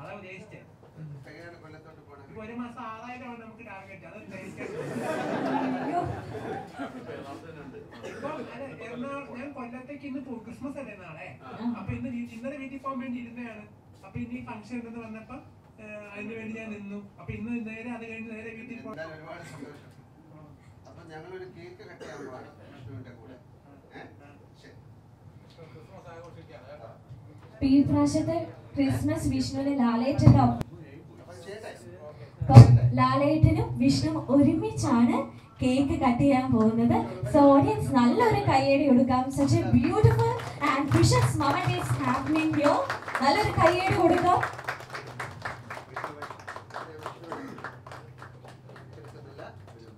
അതാ ഉദ്ദേശിച്ചത് ഇപ്പൊ ഒരു മാസം ആറായിരം നമുക്ക് ടാർഗറ്റ് അത് ഇപ്പം ഞാൻ കൊല്ലത്തേക്ക് ഇന്ന് ക്രിസ്മസ് അല്ലേ നാളെ? അപ്പൊ ഇന്ന് ഇന്നലെ വീട്ടിൽ പോകാൻ വേണ്ടി ഇരുന്നതാണ്. അപ്പൊ ഇന്ന് ഈ ഫംഗ്ഷൻ ഉണ്ടെന്ന് വന്നപ്പോ അതിന് വേണ്ടി ഞാൻ നിന്നു. അപ്പൊ ഇന്ന് നേരെ അത് കഴിഞ്ഞ് നേരെ വീട്ടിൽ പോകാൻ എന്തായാലും ഒരുപാട് സന്തോഷം. അപ്പൊ ഞങ്ങളൊരു കേക്ക് കട്ട് ചെയ്യാൻ പോവാണ് വിഷ്ണുവിന്റെ കൂടെ. ഏ? ശരി. അപ്പൊ ഈ പ്രാവശ്യത്തെ ക്രിസ്മസ് വിഷ്ണുവിന് ലാലേറ്റനോ ലാലേട്ടനും വിഷ്ണു ഒരുമിച്ചാണ് കേക്ക് കട്ട് ചെയ്യാൻ പോകുന്നത്. സോ ഓഡിയൻസ് നല്ലൊരു കയ്യടി കൊടുക്കാം. Such beautiful and happening here നല്ലൊരു കയ്യടി കൊടുക്കാം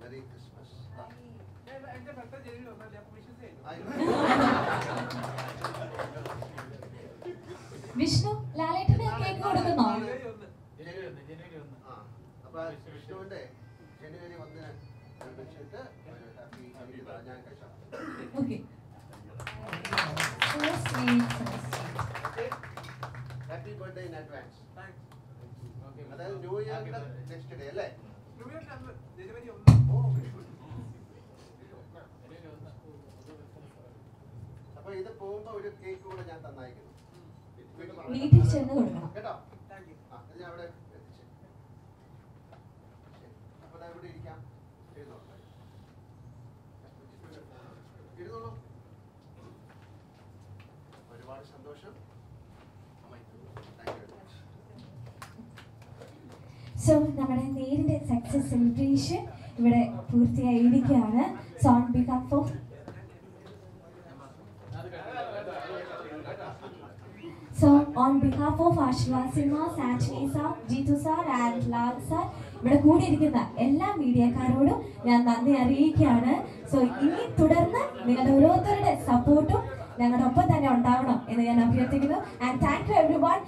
വെരി ക്രിസ്മസ് എന്റെ ഭർത്താവ് ജനുവരി ഒന്നല്ലേ അപ്പൊ വിശ്വസിച്ചു വിഷ്ണു ലാലേട്ടന് കേക്ക് കൊടുക്കുന്നോ ആ അപ്പൊ വിഷ്ണുവിന്റെ ജനുവരി ഒന്നിന് വെച്ചിട്ട് ഒരു ഹാപ്പി ഞാൻ. ഹാപ്പി ബർത്ത്ഡേ ഇൻ അഡ്വാൻസ് അതായത് ന്യൂ ഇയറിന്റെ നെക്സ്റ്റ് ഡേ അല്ലേ? ജനുവരി ഒന്ന്. ഓ. അപ്പൊ ഇത് പോകുമ്പോ ഒരു കേക്ക് കൂടെ ഞാൻ തന്നായിരിക്കുന്നു വീട്ടിൽ ചെന്ന് കൊടുക്കണം. കേട്ടോ താങ്ക് യു ആ ഇത് ഞാൻ അവിടെ എത്തിച്ചു ശരി. അപ്പൊ ദാ ഇവിടെ ഇരിക്കാം ഇരുന്നോ ഇരുന്നോളൂ ഒരുപാട് സന്തോഷം thank you very much so നമ്മുടെ നേരിന്റെ സക്സസ് സെലിബ്രേഷൻ ഇവിടെ പൂർത്തിയായിരിക്കുകയാണ് so on behalf of So on behalf of Ashwa sir Jitu sir and Lal sir, ഇവിടെ കൂടിയിരിക്കുന്ന എല്ലാ മീഡിയക്കാരോടും ഞാൻ നന്ദി അറിയിക്കുകയാണ്. സോ ഇനി തുടർന്ന് നിങ്ങളുടെ ഓരോരുത്തരുടെ സപ്പോർട്ടും ഞങ്ങളുടെ ഒപ്പം തന്നെ ഉണ്ടാവണം എന്ന് ഞാൻ അഭ്യർത്ഥിക്കുന്നു. And thank you everyone